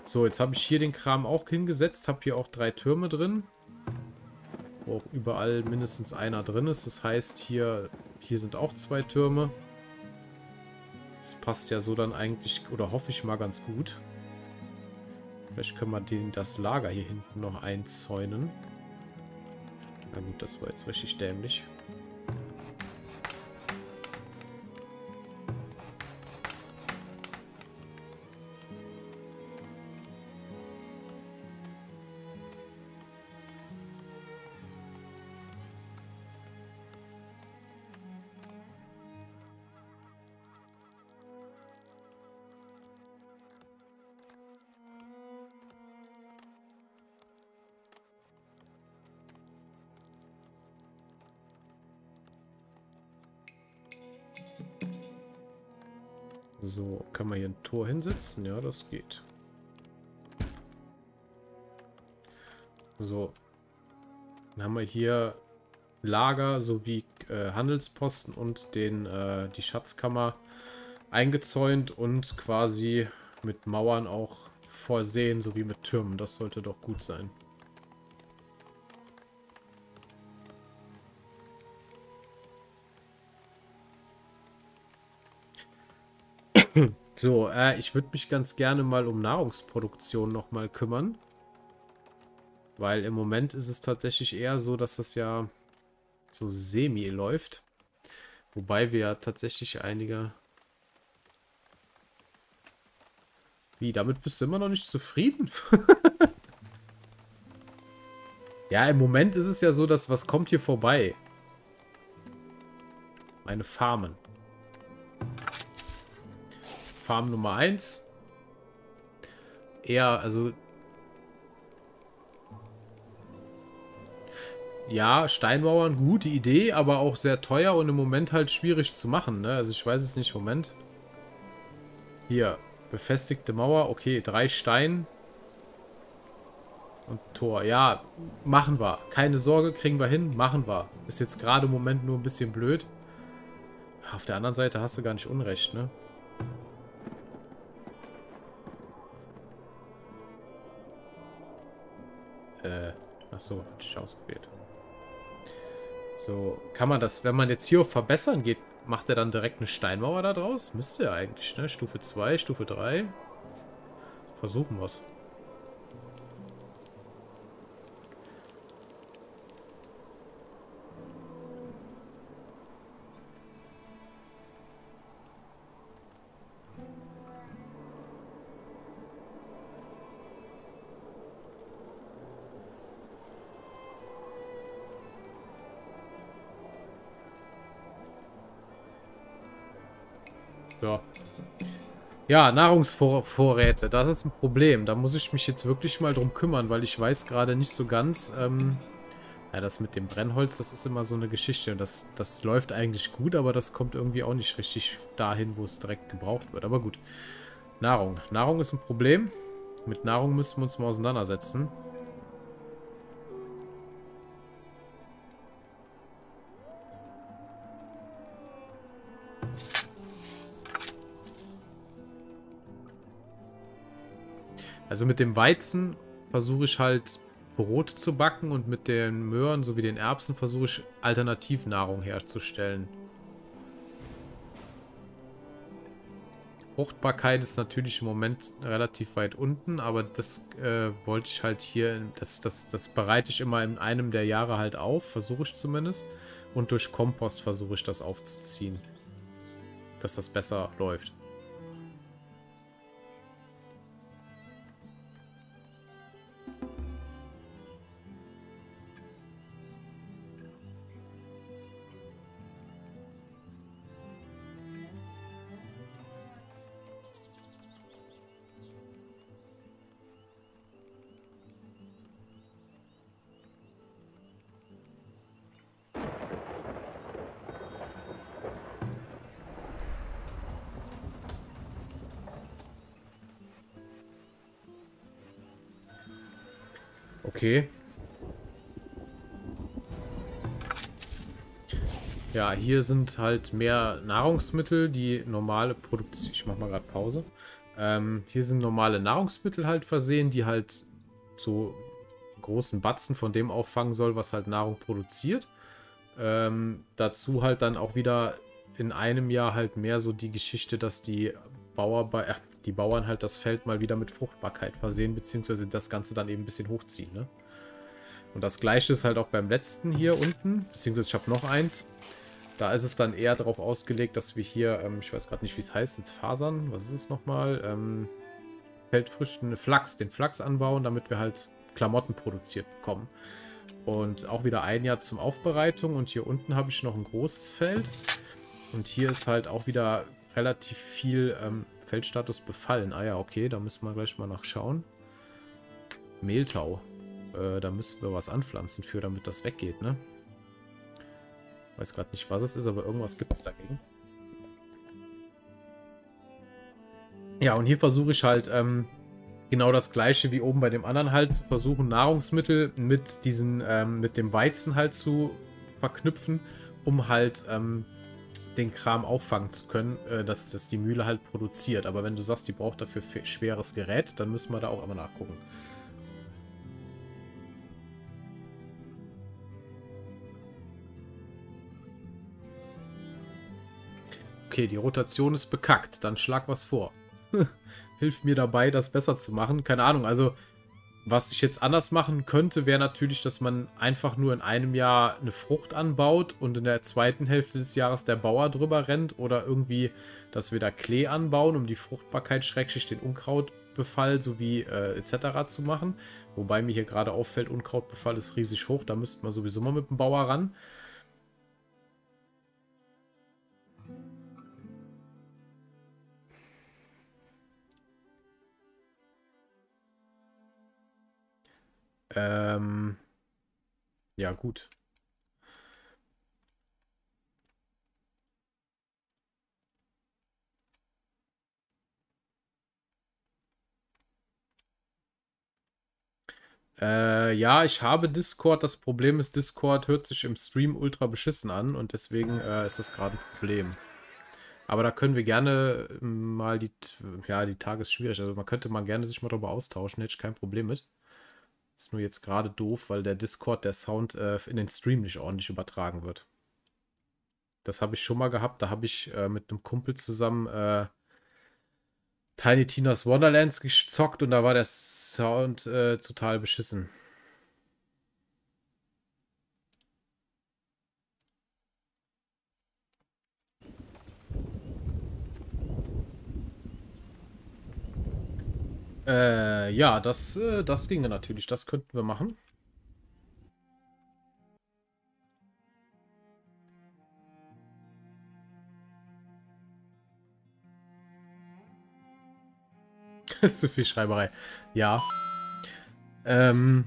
So, jetzt habe ich hier den Kram auch hingesetzt, habe hier auch drei Türme drin. wo auch überall mindestens einer drin ist. Das heißt, hier, hier sind auch zwei Türme. Das passt ja so dann eigentlich, oder hoffe ich mal ganz gut. Vielleicht können wir den, das Lager hier hinten noch einzäunen. Na gut, das war jetzt richtig dämlich. Kann man hier ein Tor hinsetzen? Ja, das geht. So. Dann haben wir hier Lager sowie äh, Handelsposten und den, äh, die Schatzkammer eingezäunt und quasi mit Mauern auch versehen, sowie mit Türmen. Das sollte doch gut sein. So, äh, ich würde mich ganz gerne mal um Nahrungsproduktion nochmal kümmern. Weil im Moment ist es tatsächlich eher so, dass das ja so semi läuft. Wobei wir ja tatsächlich einige... Wie, damit bist du immer noch nicht zufrieden? (laughs) ja, im Moment ist es ja so, dass was kommt hier vorbei? Meine Farmen. Farm Nummer 1. Eher, also... Ja, Steinmauern, gute Idee, aber auch sehr teuer und im Moment halt schwierig zu machen, ne? Also ich weiß es nicht, Moment. Hier, befestigte Mauer, okay, drei Stein. Und Tor, ja, machen wir. Keine Sorge, kriegen wir hin, machen wir. Ist jetzt gerade im Moment nur ein bisschen blöd. Auf der anderen Seite hast du gar nicht Unrecht, ne? Achso, ich ausgewählt. So, kann man das, wenn man jetzt hier auf Verbessern geht, macht er dann direkt eine Steinmauer da draus? Müsste er eigentlich, ne? Stufe 2, Stufe 3. Versuchen wir So. Ja, Nahrungsvorräte, das ist ein Problem. Da muss ich mich jetzt wirklich mal drum kümmern, weil ich weiß gerade nicht so ganz, ähm, ja, das mit dem Brennholz, das ist immer so eine Geschichte. Und das, das läuft eigentlich gut, aber das kommt irgendwie auch nicht richtig dahin, wo es direkt gebraucht wird. Aber gut. Nahrung. Nahrung ist ein Problem. Mit Nahrung müssen wir uns mal auseinandersetzen. Also mit dem Weizen versuche ich halt Brot zu backen und mit den Möhren sowie den Erbsen versuche ich Alternativnahrung herzustellen. Fruchtbarkeit ist natürlich im Moment relativ weit unten, aber das äh, wollte ich halt hier, das, das, das bereite ich immer in einem der Jahre halt auf, versuche ich zumindest. Und durch Kompost versuche ich das aufzuziehen, dass das besser läuft. Okay. Ja, hier sind halt mehr Nahrungsmittel, die normale Produktion... Ich mach mal gerade Pause. Ähm, hier sind normale Nahrungsmittel halt versehen, die halt so großen Batzen von dem auffangen soll, was halt Nahrung produziert. Ähm, dazu halt dann auch wieder in einem Jahr halt mehr so die Geschichte, dass die Bauer bei, ach, die Bauern halt das Feld mal wieder mit Fruchtbarkeit versehen, beziehungsweise das Ganze dann eben ein bisschen hochziehen, ne? Und das gleiche ist halt auch beim letzten hier unten, beziehungsweise ich habe noch eins. Da ist es dann eher darauf ausgelegt, dass wir hier, ähm, ich weiß gerade nicht, wie es heißt, jetzt Fasern, was ist es nochmal? Ähm, Feldfrüchten, Flachs, den Flachs anbauen, damit wir halt Klamotten produziert bekommen. Und auch wieder ein Jahr zum Aufbereitung. Und hier unten habe ich noch ein großes Feld. Und hier ist halt auch wieder relativ viel ähm, Feldstatus befallen. Ah ja, okay, da müssen wir gleich mal nachschauen. Mehltau. Äh, da müssen wir was anpflanzen für, damit das weggeht, ne? Weiß gerade nicht, was es ist, aber irgendwas gibt es dagegen. Ja, und hier versuche ich halt ähm, genau das gleiche wie oben bei dem anderen halt zu versuchen, Nahrungsmittel mit diesen, ähm, mit dem Weizen halt zu verknüpfen, um halt ähm, den Kram auffangen zu können, äh, dass das die Mühle halt produziert. Aber wenn du sagst, die braucht dafür schweres Gerät, dann müssen wir da auch immer nachgucken. Okay, die Rotation ist bekackt. Dann schlag was vor. (laughs) hilft mir dabei, das besser zu machen. Keine Ahnung, also was ich jetzt anders machen könnte, wäre natürlich, dass man einfach nur in einem Jahr eine Frucht anbaut und in der zweiten Hälfte des Jahres der Bauer drüber rennt oder irgendwie, dass wir da Klee anbauen, um die Fruchtbarkeit, Schrägstrich den Unkrautbefall sowie äh, etc. zu machen. Wobei mir hier gerade auffällt, Unkrautbefall ist riesig hoch, da müssten wir sowieso mal mit dem Bauer ran. Ähm, ja, gut. Äh, ja, ich habe Discord. Das Problem ist, Discord hört sich im Stream ultra beschissen an und deswegen äh, ist das gerade ein Problem. Aber da können wir gerne mal die, ja, die Tage ist schwierig. Also man könnte mal gerne sich mal darüber austauschen, hätte ich kein Problem mit. Ist nur jetzt gerade doof, weil der Discord, der Sound äh, in den Stream nicht ordentlich übertragen wird. Das habe ich schon mal gehabt. Da habe ich äh, mit einem Kumpel zusammen äh, Tiny Tina's Wonderlands gezockt und da war der Sound äh, total beschissen. Äh, ja, das, äh, das ginge natürlich. Das könnten wir machen. Das (laughs) ist zu viel Schreiberei. Ja. Ähm.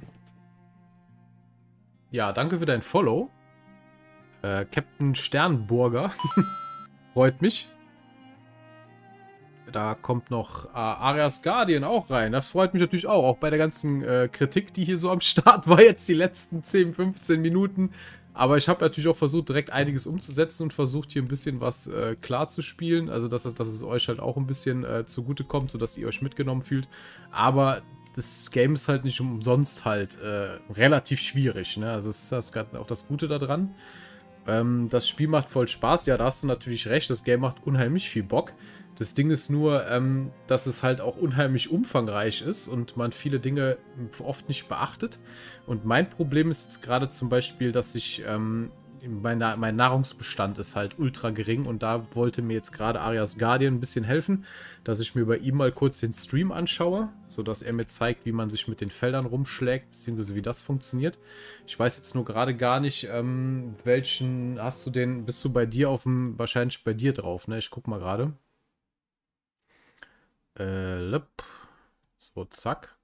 Ja, danke für dein Follow. Äh, Captain Sternburger. (laughs) Freut mich. Da kommt noch äh, Arias Guardian auch rein. Das freut mich natürlich auch. Auch bei der ganzen äh, Kritik, die hier so am Start (laughs) war, jetzt die letzten 10, 15 Minuten. Aber ich habe natürlich auch versucht, direkt einiges umzusetzen und versucht, hier ein bisschen was äh, klar zu spielen. Also, dass es, dass es euch halt auch ein bisschen äh, zugutekommt, sodass ihr euch mitgenommen fühlt. Aber das Game ist halt nicht umsonst halt äh, relativ schwierig. Ne? Also, es ist das, auch das Gute daran. Ähm, das Spiel macht voll Spaß. Ja, da hast du natürlich recht. Das Game macht unheimlich viel Bock. Das Ding ist nur, ähm, dass es halt auch unheimlich umfangreich ist und man viele Dinge oft nicht beachtet. Und mein Problem ist jetzt gerade zum Beispiel, dass ich ähm, mein, mein, Nahrungsbestand ist halt ultra gering und da wollte mir jetzt gerade Arias Guardian ein bisschen helfen, dass ich mir bei ihm mal kurz den Stream anschaue, sodass er mir zeigt, wie man sich mit den Feldern rumschlägt, beziehungsweise wie das funktioniert. Ich weiß jetzt nur gerade gar nicht, ähm, welchen hast du den, bist du bei dir auf dem, wahrscheinlich bei dir drauf, ne? Ich guck mal gerade. Äh, so, zack.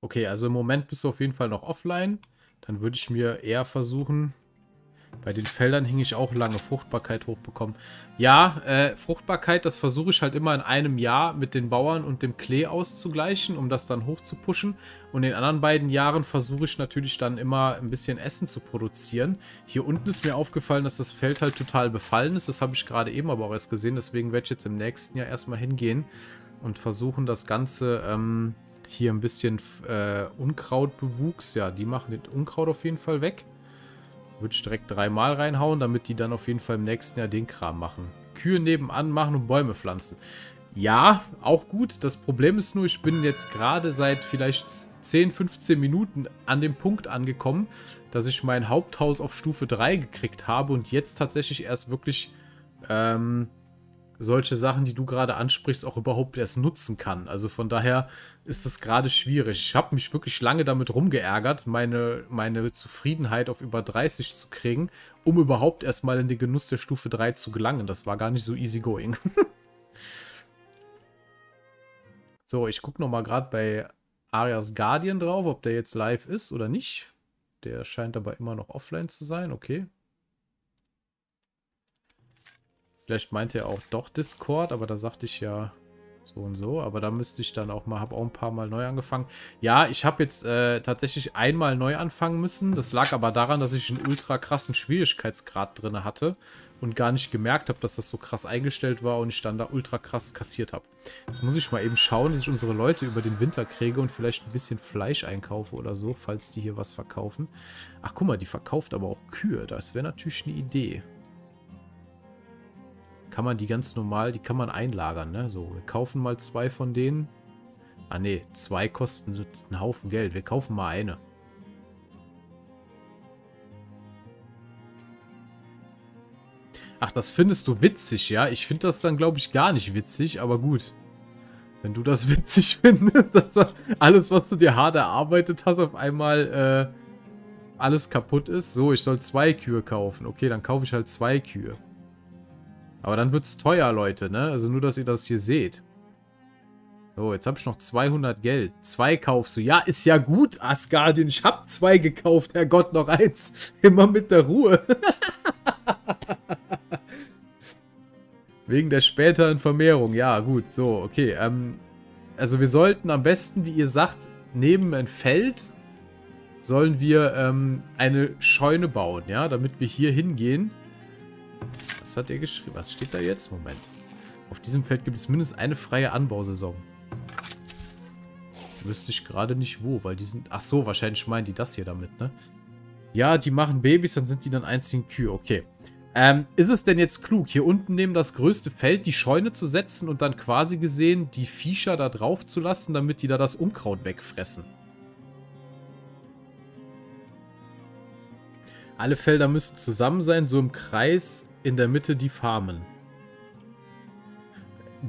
Okay, also im Moment bist du auf jeden Fall noch offline. Dann würde ich mir eher versuchen, bei den Feldern hing ich auch lange Fruchtbarkeit hochbekommen. Ja, äh, Fruchtbarkeit, das versuche ich halt immer in einem Jahr mit den Bauern und dem Klee auszugleichen, um das dann hoch. Und in den anderen beiden Jahren versuche ich natürlich dann immer ein bisschen Essen zu produzieren. Hier unten ist mir aufgefallen, dass das Feld halt total befallen ist. Das habe ich gerade eben aber auch erst gesehen. Deswegen werde ich jetzt im nächsten Jahr erstmal hingehen und versuchen das Ganze ähm, hier ein bisschen äh, Unkrautbewuchs. Ja, die machen den Unkraut auf jeden Fall weg. Würde ich direkt dreimal reinhauen, damit die dann auf jeden Fall im nächsten Jahr den Kram machen. Kühe nebenan machen und Bäume pflanzen. Ja, auch gut. Das Problem ist nur, ich bin jetzt gerade seit vielleicht 10, 15 Minuten an dem Punkt angekommen, dass ich mein Haupthaus auf Stufe 3 gekriegt habe und jetzt tatsächlich erst wirklich ähm, solche Sachen, die du gerade ansprichst, auch überhaupt erst nutzen kann. Also von daher ist das gerade schwierig. Ich habe mich wirklich lange damit rumgeärgert, meine, meine Zufriedenheit auf über 30 zu kriegen, um überhaupt erstmal in den Genuss der Stufe 3 zu gelangen. Das war gar nicht so easy going. (laughs) so, ich gucke nochmal gerade bei Arias Guardian drauf, ob der jetzt live ist oder nicht. Der scheint aber immer noch offline zu sein, okay. Vielleicht meinte er auch doch Discord, aber da sagte ich ja so und so. Aber da müsste ich dann auch mal, habe auch ein paar Mal neu angefangen. Ja, ich habe jetzt äh, tatsächlich einmal neu anfangen müssen. Das lag aber daran, dass ich einen ultra krassen Schwierigkeitsgrad drin hatte und gar nicht gemerkt habe, dass das so krass eingestellt war und ich dann da ultra krass kassiert habe. Jetzt muss ich mal eben schauen, dass ich unsere Leute über den Winter kriege und vielleicht ein bisschen Fleisch einkaufe oder so, falls die hier was verkaufen. Ach, guck mal, die verkauft aber auch Kühe. Das wäre natürlich eine Idee kann man die ganz normal, die kann man einlagern, ne? So, wir kaufen mal zwei von denen. Ah ne, zwei kosten einen Haufen Geld. Wir kaufen mal eine. Ach, das findest du witzig, ja? Ich finde das dann, glaube ich, gar nicht witzig, aber gut. Wenn du das (laughs) witzig findest, dass alles, was du dir hart erarbeitet hast, auf einmal äh, alles kaputt ist. So, ich soll zwei Kühe kaufen. Okay, dann kaufe ich halt zwei Kühe. Aber dann wird es teuer, Leute, ne? Also nur, dass ihr das hier seht. So, jetzt habe ich noch 200 Geld. Zwei kaufst du. Ja, ist ja gut, Asgardin. Ich habe zwei gekauft. Herrgott, noch eins. (laughs) Immer mit der Ruhe. (laughs) Wegen der späteren Vermehrung. Ja, gut. So, okay. Ähm, also wir sollten am besten, wie ihr sagt, neben ein Feld sollen wir ähm, eine Scheune bauen, ja? Damit wir hier hingehen was hat er geschrieben? Was steht da jetzt? Moment. Auf diesem Feld gibt es mindestens eine freie Anbausaison. Wüsste ich gerade nicht wo, weil die sind... Ach so, wahrscheinlich meinen die das hier damit, ne? Ja, die machen Babys, dann sind die dann einzigen Kühe. Okay. Ähm, ist es denn jetzt klug, hier unten neben das größte Feld die Scheune zu setzen und dann quasi gesehen die Viecher da drauf zu lassen, damit die da das Unkraut wegfressen? Alle Felder müssen zusammen sein, so im Kreis in der Mitte die Farmen.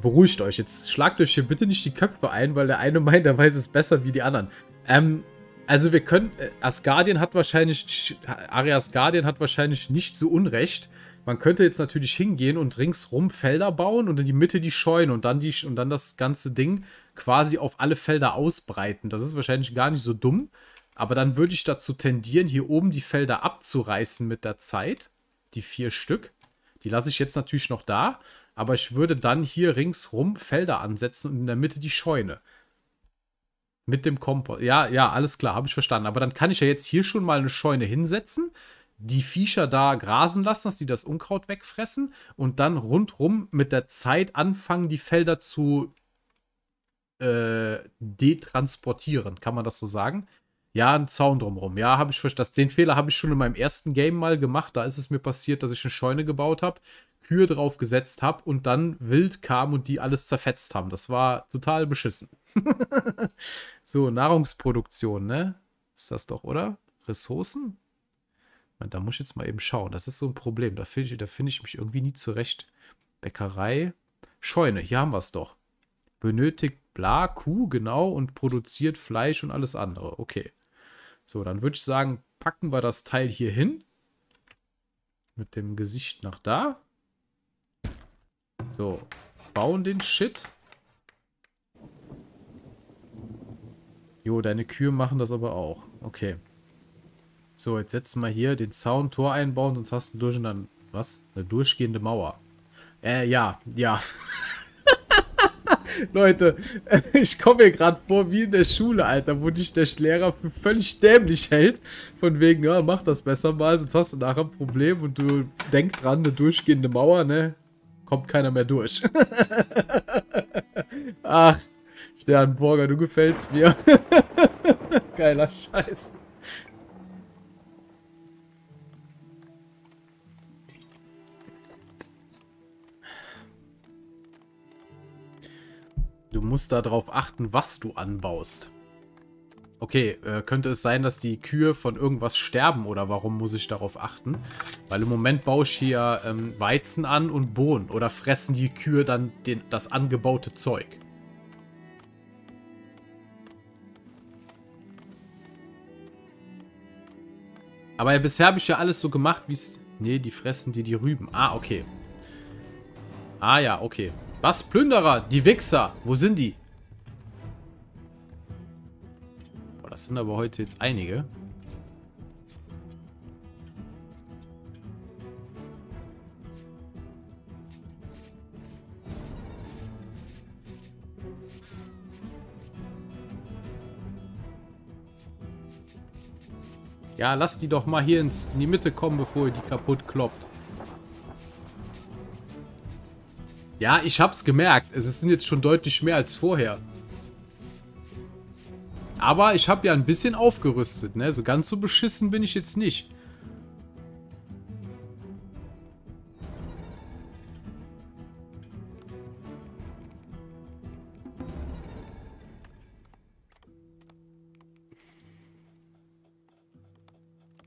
Beruhigt euch, jetzt schlagt euch hier bitte nicht die Köpfe ein, weil der eine meint, der weiß es besser wie die anderen. Ähm, also wir können, äh, Asgardien hat wahrscheinlich, Arias Guardian hat wahrscheinlich nicht so unrecht. Man könnte jetzt natürlich hingehen und ringsrum Felder bauen und in die Mitte die Scheune und dann, die, und dann das ganze Ding quasi auf alle Felder ausbreiten. Das ist wahrscheinlich gar nicht so dumm. Aber dann würde ich dazu tendieren, hier oben die Felder abzureißen mit der Zeit. Die vier Stück. Die lasse ich jetzt natürlich noch da, aber ich würde dann hier ringsrum Felder ansetzen und in der Mitte die Scheune. Mit dem Kompost. Ja, ja, alles klar, habe ich verstanden. Aber dann kann ich ja jetzt hier schon mal eine Scheune hinsetzen, die Viecher da grasen lassen, dass die das Unkraut wegfressen und dann rundrum mit der Zeit anfangen, die Felder zu äh, detransportieren. Kann man das so sagen? Ja, ein Zaun drumherum. Ja, habe ich verstanden. Den Fehler habe ich schon in meinem ersten Game mal gemacht. Da ist es mir passiert, dass ich eine Scheune gebaut habe, Kühe drauf gesetzt habe und dann wild kam und die alles zerfetzt haben. Das war total beschissen. (laughs) so, Nahrungsproduktion, ne? Ist das doch, oder? Ressourcen? Da muss ich jetzt mal eben schauen. Das ist so ein Problem. Da finde ich, find ich mich irgendwie nie zurecht. Bäckerei. Scheune, hier haben wir es doch. Benötigt bla, Kuh, genau, und produziert Fleisch und alles andere. Okay. So, dann würde ich sagen, packen wir das Teil hier hin. Mit dem Gesicht nach da. So, bauen den Shit. Jo, deine Kühe machen das aber auch. Okay. So, jetzt setzen wir hier den Zaun, Tor einbauen, sonst hast du durch und dann... Was? Eine durchgehende Mauer. Äh, ja, ja. (laughs) Leute, (laughs) ich komme mir gerade vor wie in der Schule, Alter, wo dich der Lehrer für völlig dämlich hält. Von wegen, ja, mach das besser mal, sonst hast du nachher ein Problem und du denk dran, eine durchgehende Mauer, ne? Kommt keiner mehr durch. (laughs) Ach, Sternburger, du gefällst mir. (laughs) Geiler Scheiß. Du musst darauf achten, was du anbaust. Okay, äh, könnte es sein, dass die Kühe von irgendwas sterben oder warum muss ich darauf achten? Weil im Moment baue ich hier ähm, Weizen an und Bohnen oder fressen die Kühe dann den, das angebaute Zeug? Aber ja, bisher habe ich ja alles so gemacht, wie es... Nee, die fressen dir die Rüben. Ah, okay. Ah ja, okay. Was? Plünderer? Die Wichser? Wo sind die? Boah, das sind aber heute jetzt einige. Ja, lass die doch mal hier in die Mitte kommen, bevor ihr die kaputt kloppt. Ja, ich hab's gemerkt. Es sind jetzt schon deutlich mehr als vorher. Aber ich habe ja ein bisschen aufgerüstet, ne? So ganz so beschissen bin ich jetzt nicht.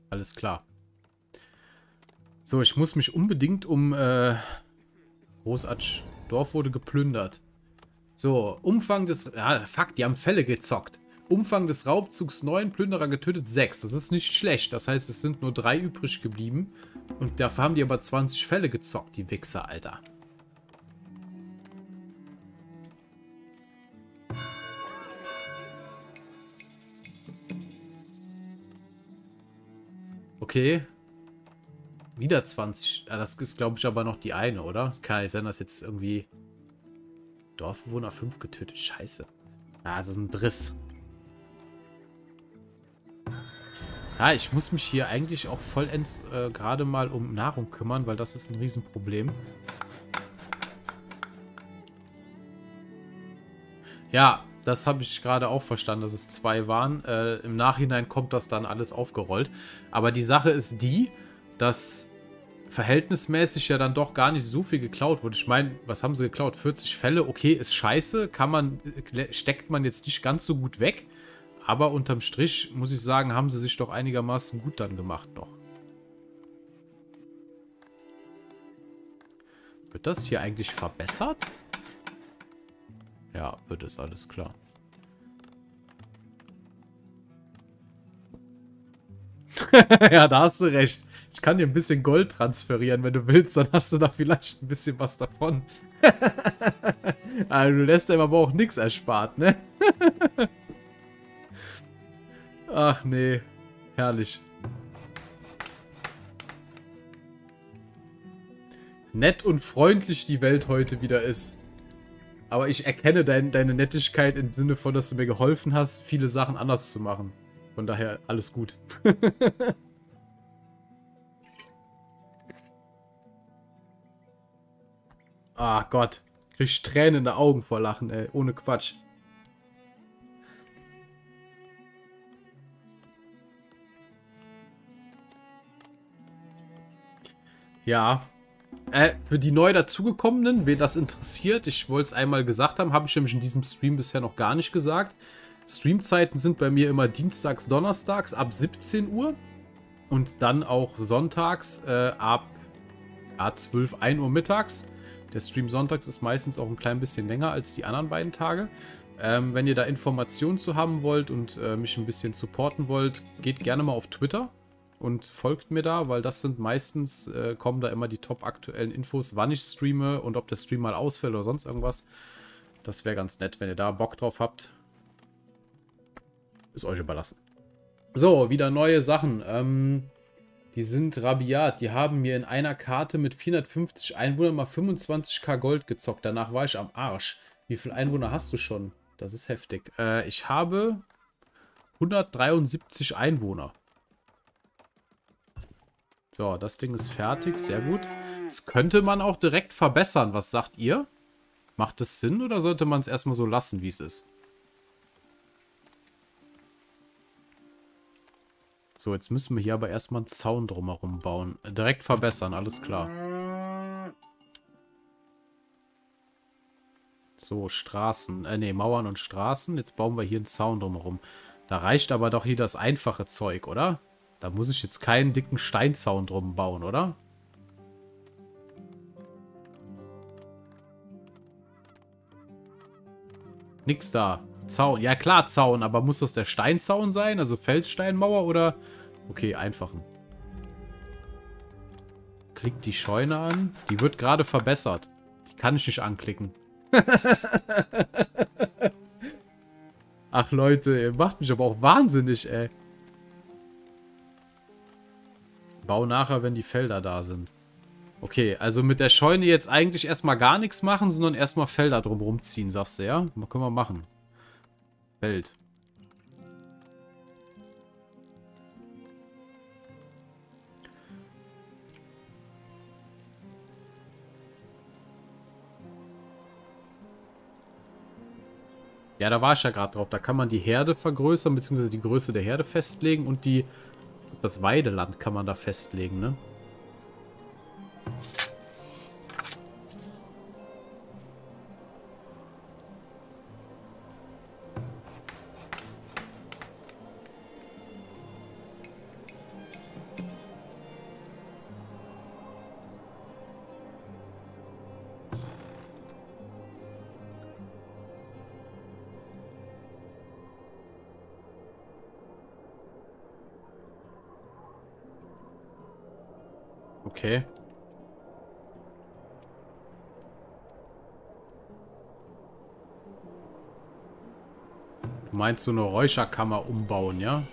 Alles klar. So, ich muss mich unbedingt um äh, Großatsch. Dorf wurde geplündert. So, Umfang des... Ja, fuck, die haben Fälle gezockt. Umfang des Raubzugs 9, Plünderer getötet 6. Das ist nicht schlecht. Das heißt, es sind nur 3 übrig geblieben. Und dafür haben die aber 20 Fälle gezockt, die Wichser, Alter. Okay. Wieder 20. Ja, das ist, glaube ich, aber noch die eine, oder? Es kann nicht sein, dass jetzt irgendwie Dorfbewohner 5 getötet. Scheiße. Ja, das ist ein Driss. Ja, ich muss mich hier eigentlich auch vollends äh, gerade mal um Nahrung kümmern, weil das ist ein Riesenproblem. Ja, das habe ich gerade auch verstanden, dass es zwei waren. Äh, Im Nachhinein kommt das dann alles aufgerollt. Aber die Sache ist die, dass verhältnismäßig ja dann doch gar nicht so viel geklaut wurde. Ich meine, was haben sie geklaut? 40 Fälle, okay, ist scheiße, kann man, steckt man jetzt nicht ganz so gut weg. Aber unterm Strich, muss ich sagen, haben sie sich doch einigermaßen gut dann gemacht noch. Wird das hier eigentlich verbessert? Ja, wird es, alles klar. (laughs) ja, da hast du recht. Ich kann dir ein bisschen Gold transferieren, wenn du willst, dann hast du da vielleicht ein bisschen was davon. (laughs) also, du lässt ihm aber auch nichts erspart, ne? (laughs) Ach nee, herrlich. Nett und freundlich die Welt heute wieder ist. Aber ich erkenne dein, deine Nettigkeit im Sinne von, dass du mir geholfen hast, viele Sachen anders zu machen. Von daher alles gut. (laughs) Ah Gott. Krieg Tränen in der Augen vor Lachen, ey. Ohne Quatsch. Ja. Äh, für die neu dazugekommenen, wen das interessiert, ich wollte es einmal gesagt haben, habe ich nämlich in diesem Stream bisher noch gar nicht gesagt. Streamzeiten sind bei mir immer dienstags, donnerstags ab 17 Uhr und dann auch sonntags äh, ab A12, 1 Uhr mittags. Der Stream sonntags ist meistens auch ein klein bisschen länger als die anderen beiden Tage. Ähm, wenn ihr da Informationen zu haben wollt und äh, mich ein bisschen supporten wollt, geht gerne mal auf Twitter und folgt mir da, weil das sind meistens, äh, kommen da immer die top aktuellen Infos, wann ich streame und ob der Stream mal ausfällt oder sonst irgendwas. Das wäre ganz nett, wenn ihr da Bock drauf habt. Ist euch überlassen. So, wieder neue Sachen. Ähm, die sind rabiat. Die haben mir in einer Karte mit 450 Einwohnern mal 25k Gold gezockt. Danach war ich am Arsch. Wie viele Einwohner hast du schon? Das ist heftig. Äh, ich habe 173 Einwohner. So, das Ding ist fertig. Sehr gut. Das könnte man auch direkt verbessern. Was sagt ihr? Macht es Sinn oder sollte man es erstmal so lassen, wie es ist? So, jetzt müssen wir hier aber erstmal einen Zaun drumherum bauen. Direkt verbessern, alles klar. So, Straßen. Äh, ne, Mauern und Straßen. Jetzt bauen wir hier einen Zaun drumherum. Da reicht aber doch hier das einfache Zeug, oder? Da muss ich jetzt keinen dicken Steinzaun drum bauen, oder? Nix da. Zaun. Ja klar, Zaun, aber muss das der Steinzaun sein? Also Felssteinmauer oder... Okay, einfachen. Klickt die Scheune an. Die wird gerade verbessert. Die kann ich nicht anklicken. (laughs) Ach Leute, ihr macht mich aber auch wahnsinnig, ey. Bau nachher, wenn die Felder da sind. Okay, also mit der Scheune jetzt eigentlich erstmal gar nichts machen, sondern erstmal Felder drumherum ziehen, sagst du, ja? Können wir machen. Feld. Ja, da war ich ja gerade drauf. Da kann man die Herde vergrößern, beziehungsweise die Größe der Herde festlegen und die das Weideland kann man da festlegen, ne? Meinst so eine Räucherkammer umbauen, ja?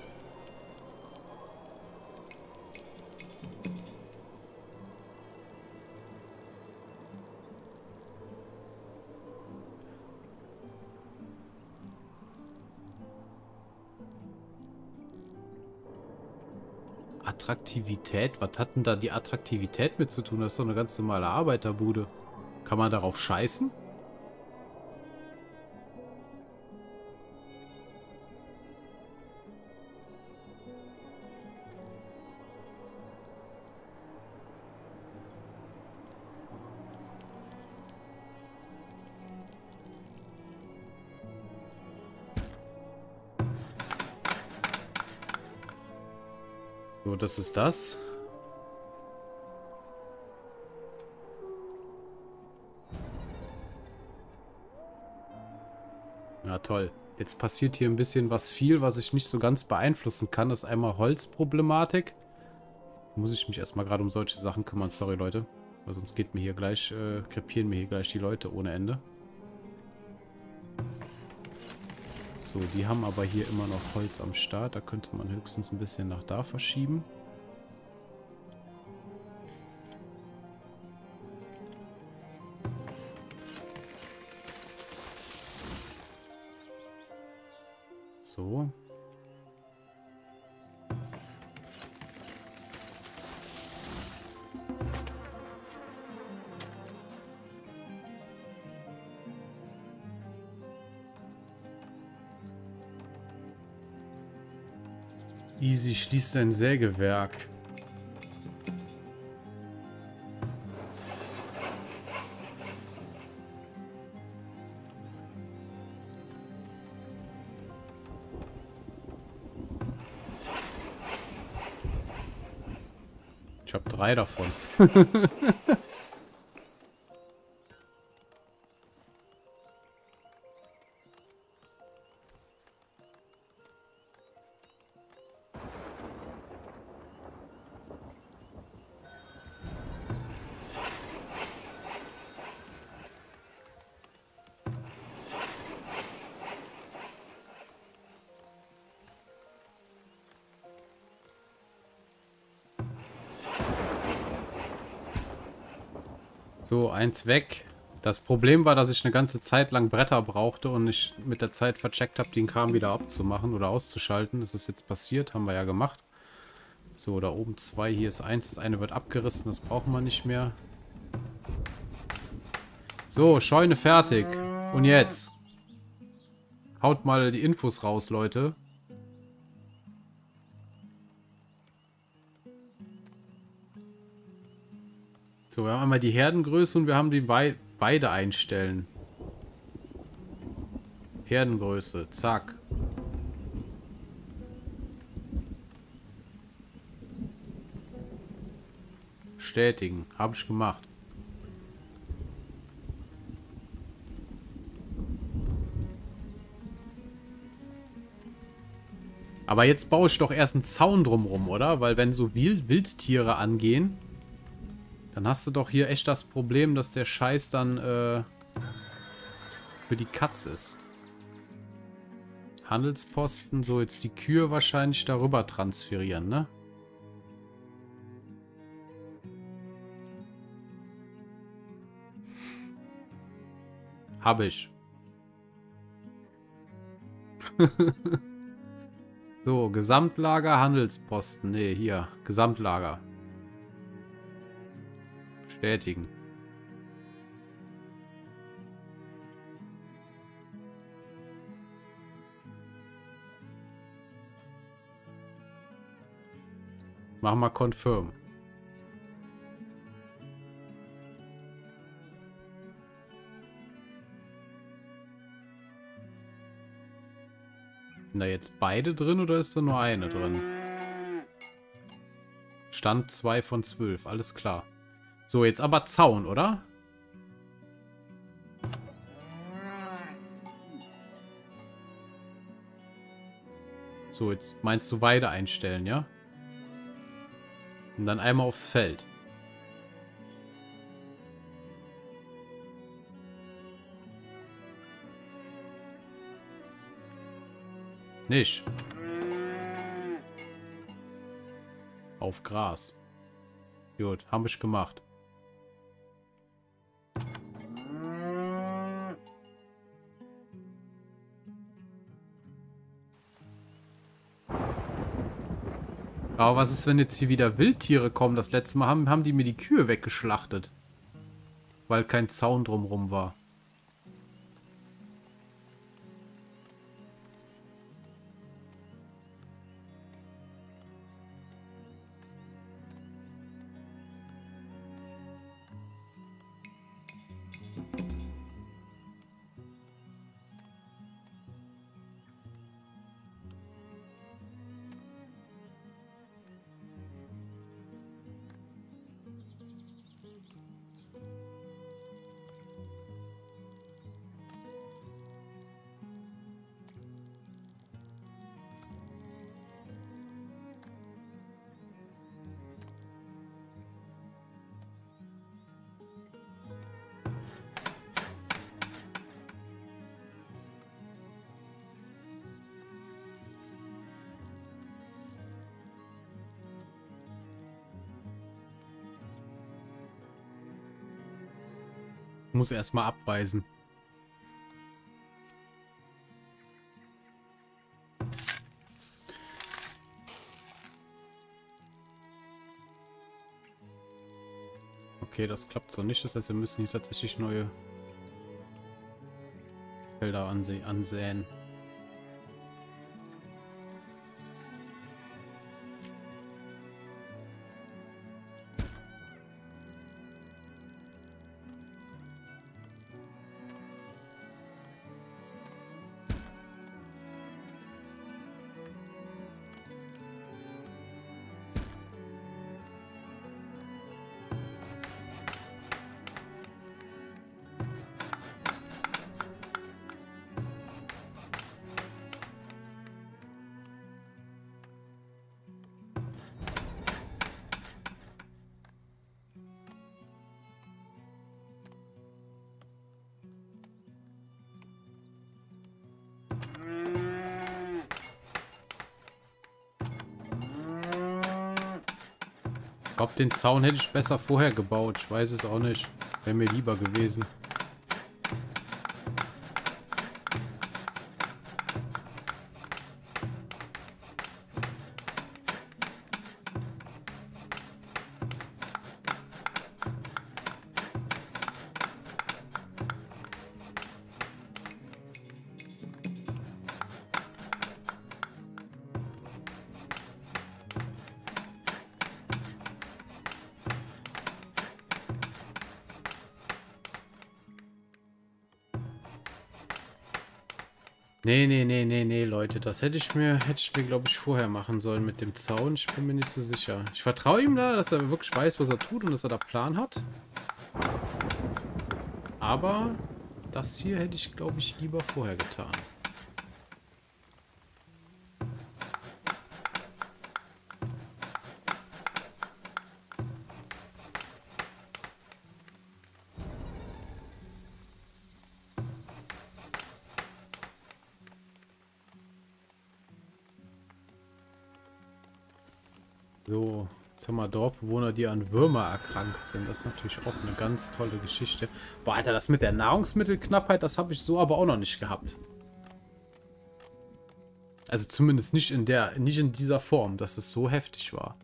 Attraktivität? Was hat denn da die Attraktivität mit zu tun? Das ist doch eine ganz normale Arbeiterbude. Kann man darauf scheißen? So, das ist das. Ja, toll. Jetzt passiert hier ein bisschen was viel, was ich nicht so ganz beeinflussen kann. Das ist einmal Holzproblematik. Muss ich mich erstmal gerade um solche Sachen kümmern. Sorry, Leute. Weil sonst geht mir hier gleich, äh, krepieren mir hier gleich die Leute ohne Ende. So, die haben aber hier immer noch Holz am Start. Da könnte man höchstens ein bisschen nach da verschieben. Easy schließt ein Sägewerk. Ich habe drei davon. (laughs) So, eins weg. Das Problem war, dass ich eine ganze Zeit lang Bretter brauchte und ich mit der Zeit vercheckt habe, den Kram wieder abzumachen oder auszuschalten. Das ist jetzt passiert, haben wir ja gemacht. So, da oben zwei, hier ist eins. Das eine wird abgerissen, das brauchen wir nicht mehr. So, Scheune fertig. Und jetzt? Haut mal die Infos raus, Leute. Einmal die Herdengröße und wir haben die Wei Weide einstellen. Herdengröße, zack. Bestätigen, habe ich gemacht. Aber jetzt baue ich doch erst einen Zaun drumrum, oder? Weil wenn so Wild Wildtiere angehen, dann hast du doch hier echt das Problem, dass der Scheiß dann äh, für die Katz ist. Handelsposten, so jetzt die Kühe wahrscheinlich darüber transferieren, ne? Habe ich. (laughs) so, Gesamtlager, Handelsposten. Ne, hier. Gesamtlager. Bestätigen. Mach mal Confirm. Sind da jetzt beide drin oder ist da nur eine drin? Stand 2 von 12, alles klar. So, jetzt aber Zaun, oder? So, jetzt meinst du Weide einstellen, ja? Und dann einmal aufs Feld. Nicht. Auf Gras. Gut, haben wir gemacht. Aber was ist, wenn jetzt hier wieder Wildtiere kommen? Das letzte Mal haben, haben die mir die Kühe weggeschlachtet. Weil kein Zaun drumrum war. Muss erstmal abweisen. Okay, das klappt so nicht. Das heißt, wir müssen hier tatsächlich neue Felder ansehen. Den Zaun hätte ich besser vorher gebaut. Ich weiß es auch nicht. Wäre mir lieber gewesen. Das hätte ich mir, hätte ich mir, glaube ich, vorher machen sollen mit dem Zaun. Ich bin mir nicht so sicher. Ich vertraue ihm da, dass er wirklich weiß, was er tut und dass er da Plan hat. Aber das hier hätte ich, glaube ich, lieber vorher getan. Würmer erkrankt sind. Das ist natürlich auch eine ganz tolle Geschichte. Boah, Alter, das mit der Nahrungsmittelknappheit, das habe ich so aber auch noch nicht gehabt. Also zumindest nicht in der, nicht in dieser Form, dass es so heftig war.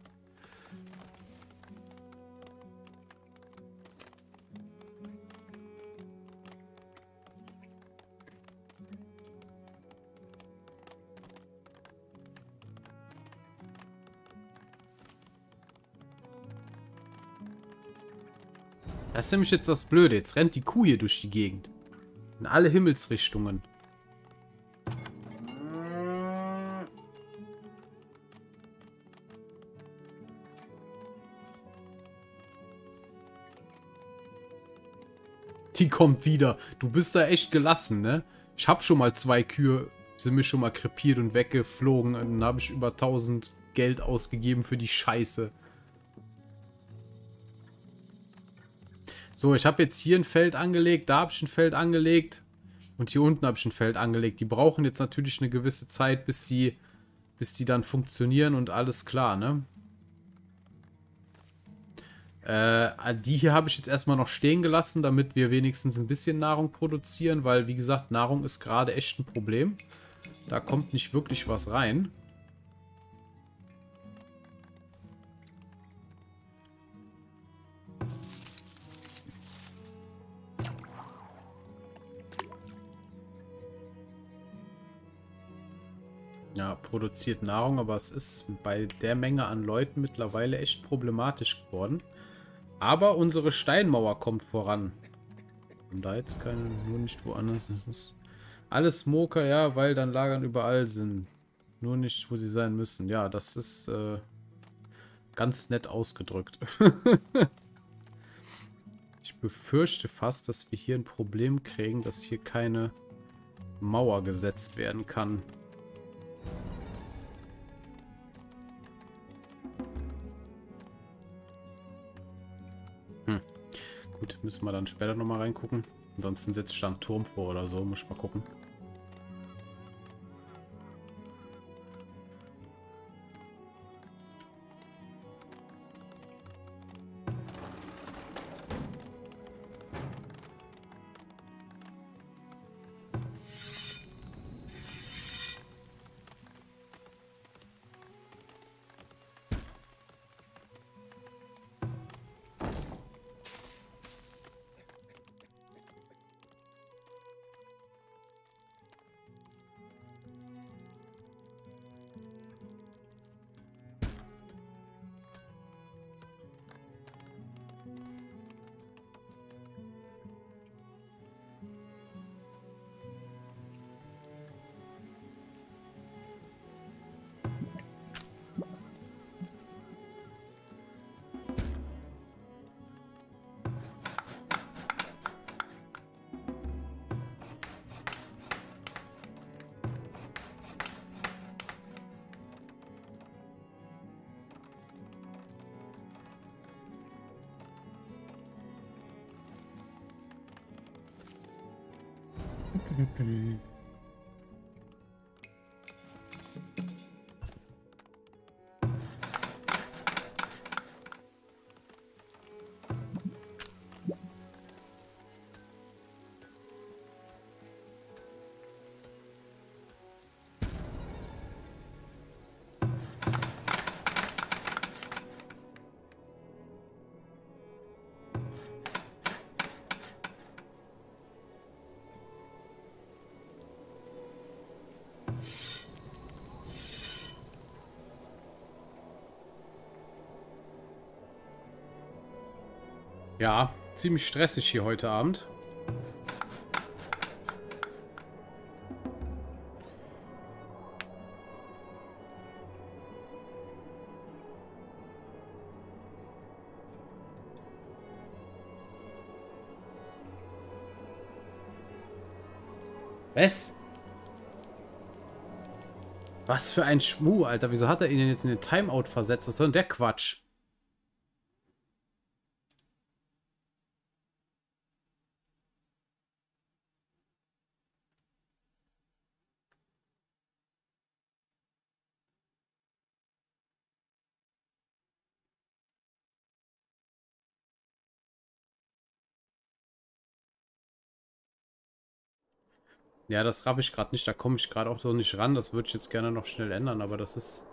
Das ist nämlich jetzt das Blöde. Jetzt rennt die Kuh hier durch die Gegend. In alle Himmelsrichtungen. Die kommt wieder. Du bist da echt gelassen, ne? Ich hab schon mal zwei Kühe, sind mir schon mal krepiert und weggeflogen. Und dann habe ich über 1000 Geld ausgegeben für die Scheiße. So, ich habe jetzt hier ein Feld angelegt, da habe ich ein Feld angelegt und hier unten habe ich ein Feld angelegt. Die brauchen jetzt natürlich eine gewisse Zeit, bis die, bis die dann funktionieren und alles klar, ne? Äh, die hier habe ich jetzt erstmal noch stehen gelassen, damit wir wenigstens ein bisschen Nahrung produzieren, weil, wie gesagt, Nahrung ist gerade echt ein Problem. Da kommt nicht wirklich was rein. Produziert Nahrung, aber es ist bei der Menge an Leuten mittlerweile echt problematisch geworden. Aber unsere Steinmauer kommt voran. Und da jetzt keine, nur nicht woanders. Das ist alles Moker, ja, weil dann Lagern überall sind. Nur nicht, wo sie sein müssen. Ja, das ist äh, ganz nett ausgedrückt. (laughs) ich befürchte fast, dass wir hier ein Problem kriegen, dass hier keine Mauer gesetzt werden kann. Gut, müssen wir dann später nochmal reingucken. Ansonsten setzt stand Turm vor oder so, muss ich mal gucken. Good. Ja, ziemlich stressig hier heute Abend. Was? Was für ein Schmuh, Alter. Wieso hat er ihn denn jetzt in den Timeout versetzt? Was soll denn der Quatsch? Das raff ich gerade nicht. Da komme ich gerade auch so nicht ran. Das würde ich jetzt gerne noch schnell ändern, aber das ist...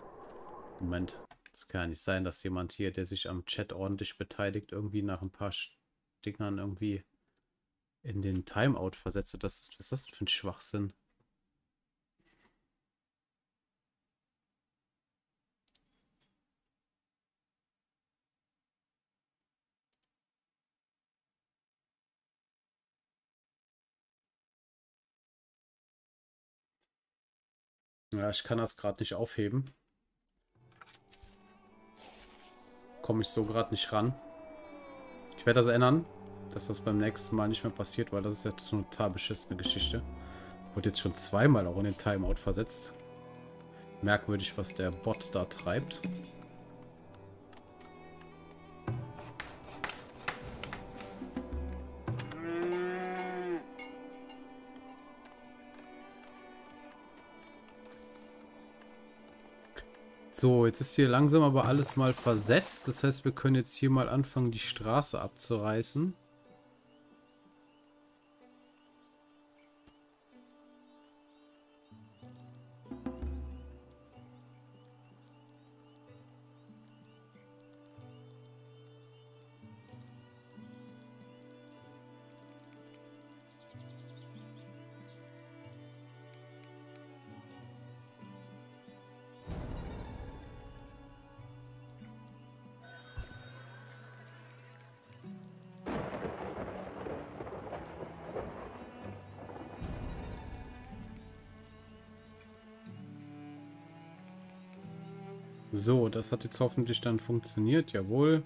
Moment. Das kann ja nicht sein, dass jemand hier, der sich am Chat ordentlich beteiligt, irgendwie nach ein paar Dingern irgendwie in den Timeout versetzt. Das ist, was ist das für ein Schwachsinn? Ja, ich kann das gerade nicht aufheben. Komme ich so gerade nicht ran. Ich werde das ändern, dass das beim nächsten Mal nicht mehr passiert, weil das ist jetzt eine total beschissene Geschichte. Wurde jetzt schon zweimal auch in den Timeout versetzt. Merkwürdig, was der Bot da treibt. So, jetzt ist hier langsam aber alles mal versetzt. Das heißt, wir können jetzt hier mal anfangen, die Straße abzureißen. So, das hat jetzt hoffentlich dann funktioniert. Jawohl.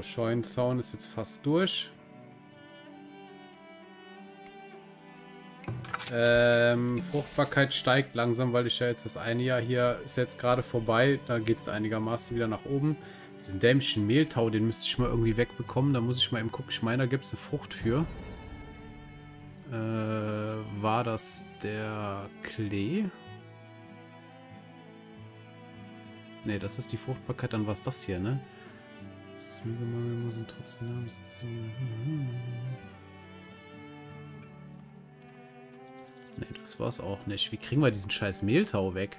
So, Scheunenzaun ist jetzt fast durch. Ähm, Fruchtbarkeit steigt langsam, weil ich ja jetzt das eine Jahr hier ist jetzt gerade vorbei. Da geht es einigermaßen wieder nach oben. Diesen dämlichen Mehltau, den müsste ich mal irgendwie wegbekommen. Da muss ich mal eben gucken. Ich meine, da gibt es eine Frucht für. Äh, war das der Klee? Ne, das ist die Fruchtbarkeit. Dann war es das hier, ne? Das Mügemangel muss und trotzdem haben. Ne, das war's auch nicht. Wie kriegen wir diesen scheiß Mehltau weg?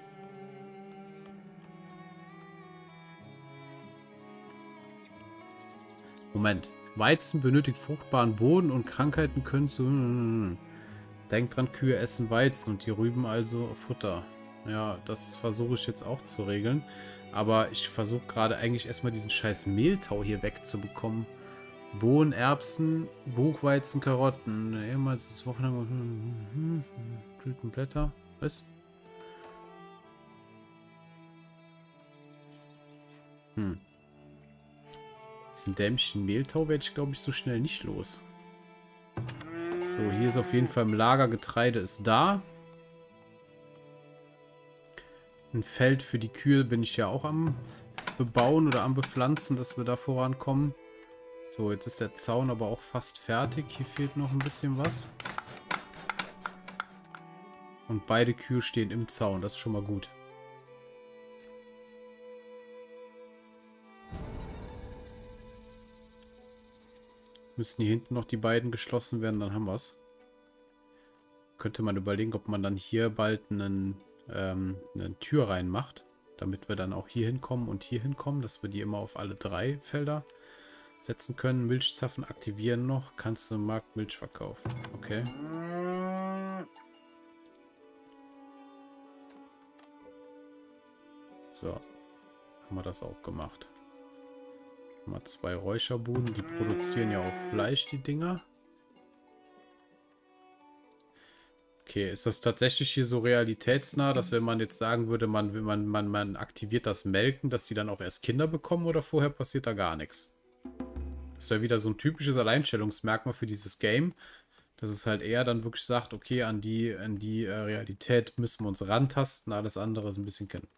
Moment. Weizen benötigt fruchtbaren Boden und Krankheiten können zu... Denkt dran, Kühe essen Weizen und die Rüben also Futter. Ja, das versuche ich jetzt auch zu regeln. Aber ich versuche gerade eigentlich erstmal diesen scheiß Mehltau hier wegzubekommen. Bohnen, Erbsen, Buchweizen, Karotten. Ehemals das Wochenende. Blütenblätter. Was? Hm. Diesen dämlichen Mehltau werde ich, glaube ich, so schnell nicht los. So, hier ist auf jeden Fall im Lager Getreide ist da. Ein Feld für die Kühe bin ich ja auch am bebauen oder am bepflanzen, dass wir da vorankommen. So, jetzt ist der Zaun aber auch fast fertig. Hier fehlt noch ein bisschen was. Und beide Kühe stehen im Zaun. Das ist schon mal gut. Müssen hier hinten noch die beiden geschlossen werden, dann haben wir es. Könnte man überlegen, ob man dann hier bald einen, ähm, eine Tür reinmacht, damit wir dann auch hier hinkommen und hier hinkommen, dass wir die immer auf alle drei Felder setzen können. Milchzaffen aktivieren noch. Kannst du im Markt Milch verkaufen. Okay. So. Haben wir das auch gemacht. Mal zwei Räucherbuden. Die produzieren ja auch Fleisch, die Dinger. Okay, ist das tatsächlich hier so realitätsnah, dass wenn man jetzt sagen würde, man, man, man, man aktiviert das Melken, dass sie dann auch erst Kinder bekommen oder vorher passiert da gar nichts? Das wäre wieder so ein typisches Alleinstellungsmerkmal für dieses Game, dass es halt eher dann wirklich sagt, okay, an die, an die äh, Realität müssen wir uns rantasten, alles andere ist ein bisschen kennen.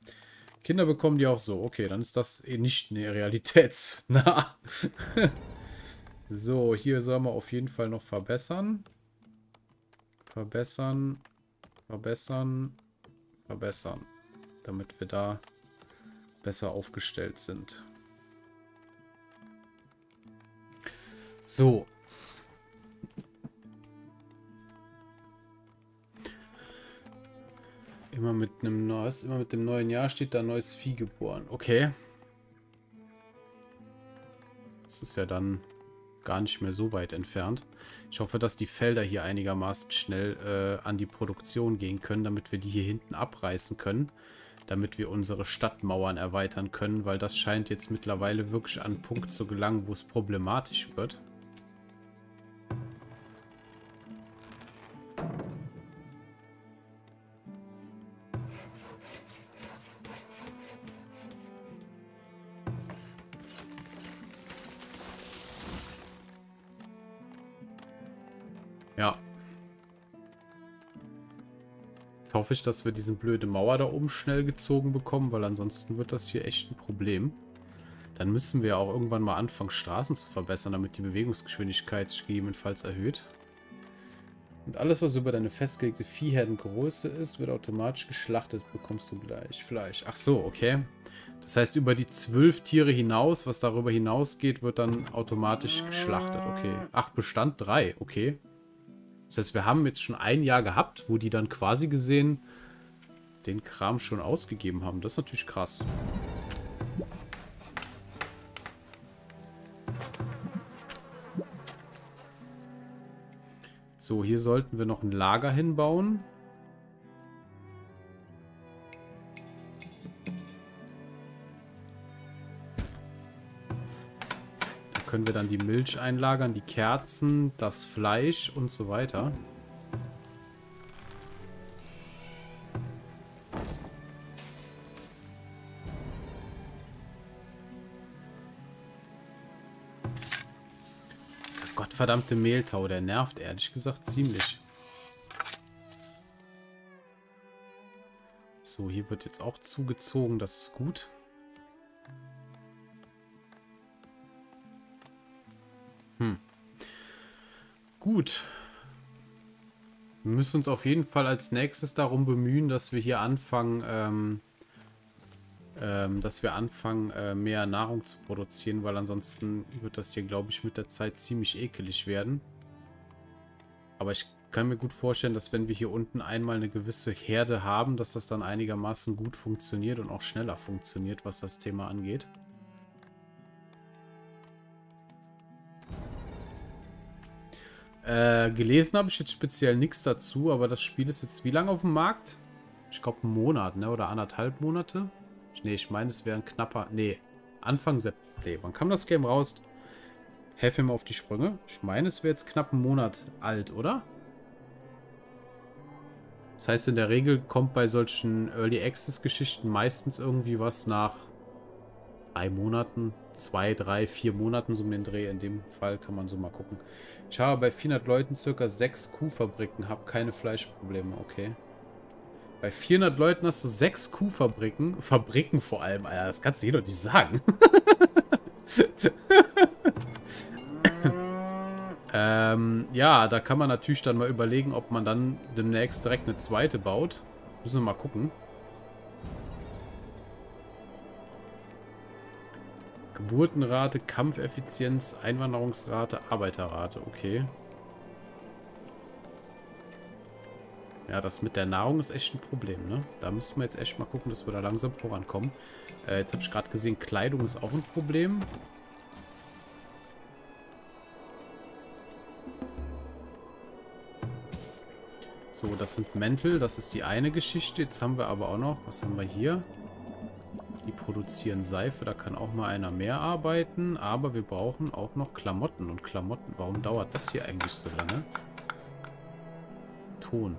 Kinder bekommen die auch so. Okay, dann ist das eh nicht realitätsnah. (laughs) so, hier sollen wir auf jeden Fall noch verbessern. Verbessern, verbessern, verbessern. Damit wir da besser aufgestellt sind. So, Immer mit einem neues, immer mit dem neuen Jahr steht da neues Vieh geboren. Okay. Das ist ja dann gar nicht mehr so weit entfernt. Ich hoffe, dass die Felder hier einigermaßen schnell äh, an die Produktion gehen können, damit wir die hier hinten abreißen können. Damit wir unsere Stadtmauern erweitern können, weil das scheint jetzt mittlerweile wirklich an einen Punkt zu gelangen, wo es problematisch wird. Hoffe ich, dass wir diese blöde Mauer da oben schnell gezogen bekommen, weil ansonsten wird das hier echt ein Problem. Dann müssen wir auch irgendwann mal anfangen, Straßen zu verbessern, damit die Bewegungsgeschwindigkeit sich gegebenenfalls erhöht. Und alles, was über deine festgelegte Viehherdengröße ist, wird automatisch geschlachtet, bekommst du gleich Fleisch. Ach so, okay. Das heißt, über die zwölf Tiere hinaus, was darüber hinausgeht, wird dann automatisch geschlachtet. Okay. Ach, Bestand 3. Okay. Das heißt, wir haben jetzt schon ein Jahr gehabt, wo die dann quasi gesehen den Kram schon ausgegeben haben. Das ist natürlich krass. So, hier sollten wir noch ein Lager hinbauen. Können wir dann die Milch einlagern, die Kerzen, das Fleisch und so weiter. Dieser gottverdammte Mehltau, der nervt ehrlich gesagt ziemlich. So, hier wird jetzt auch zugezogen, das ist gut. Hm. Gut. Wir müssen uns auf jeden Fall als nächstes darum bemühen, dass wir hier anfangen, ähm, ähm, dass wir anfangen, äh, mehr Nahrung zu produzieren, weil ansonsten wird das hier, glaube ich, mit der Zeit ziemlich ekelig werden. Aber ich kann mir gut vorstellen, dass wenn wir hier unten einmal eine gewisse Herde haben, dass das dann einigermaßen gut funktioniert und auch schneller funktioniert, was das Thema angeht. Äh, gelesen habe ich jetzt speziell nichts dazu, aber das Spiel ist jetzt wie lange auf dem Markt? Ich glaube einen Monat, ne? Oder anderthalb Monate? Ne, ich meine, es wäre ein knapper... Ne, Anfang September. Wann kam das Game raus? Helfe mir auf die Sprünge. Ich meine, es wäre jetzt knapp einen Monat alt, oder? Das heißt, in der Regel kommt bei solchen Early Access Geschichten meistens irgendwie was nach drei Monaten, zwei, drei, vier Monaten so um den Dreh. In dem Fall kann man so mal gucken. Ich habe bei 400 Leuten circa sechs Kuhfabriken, habe keine Fleischprobleme, okay. Bei 400 Leuten hast du sechs Kuhfabriken, Fabriken vor allem, Alter, das kannst du hier doch nicht sagen. (laughs) Ähm, ja, da kann man natürlich dann mal überlegen, ob man dann demnächst direkt eine zweite baut. Müssen wir mal gucken. Geburtenrate, Kampfeffizienz, Einwanderungsrate, Arbeiterrate. Okay. Ja, das mit der Nahrung ist echt ein Problem, ne? Da müssen wir jetzt echt mal gucken, dass wir da langsam vorankommen. Äh, jetzt habe ich gerade gesehen, Kleidung ist auch ein Problem. So, das sind Mäntel, das ist die eine Geschichte. Jetzt haben wir aber auch noch, was haben wir hier? Die produzieren Seife, da kann auch mal einer mehr arbeiten. Aber wir brauchen auch noch Klamotten. Und Klamotten, warum dauert das hier eigentlich so lange? Ton.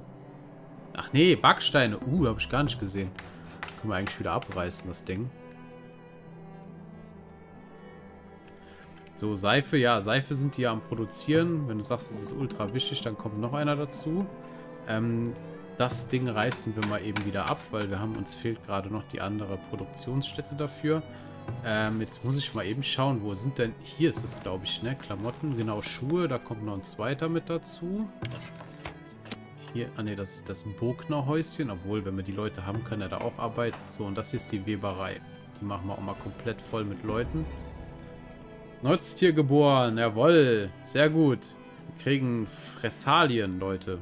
Ach nee, Backsteine. Uh, habe ich gar nicht gesehen. Können wir eigentlich wieder abreißen, das Ding. So, Seife. Ja, Seife sind die ja am Produzieren. Wenn du sagst, es ist ultra wichtig, dann kommt noch einer dazu. Ähm, das Ding reißen wir mal eben wieder ab, weil wir haben uns fehlt gerade noch die andere Produktionsstätte dafür. Ähm, jetzt muss ich mal eben schauen, wo sind denn... Hier ist es, glaube ich, ne? Klamotten, genau, Schuhe. Da kommt noch ein zweiter mit dazu. Hier, ah ne, das ist das Burgner-Häuschen. Obwohl, wenn wir die Leute haben, kann er da auch arbeiten. So, und das hier ist die Weberei. Die machen wir auch mal komplett voll mit Leuten. Nutztier geboren, jawoll. Sehr gut. Wir kriegen Fressalien, Leute.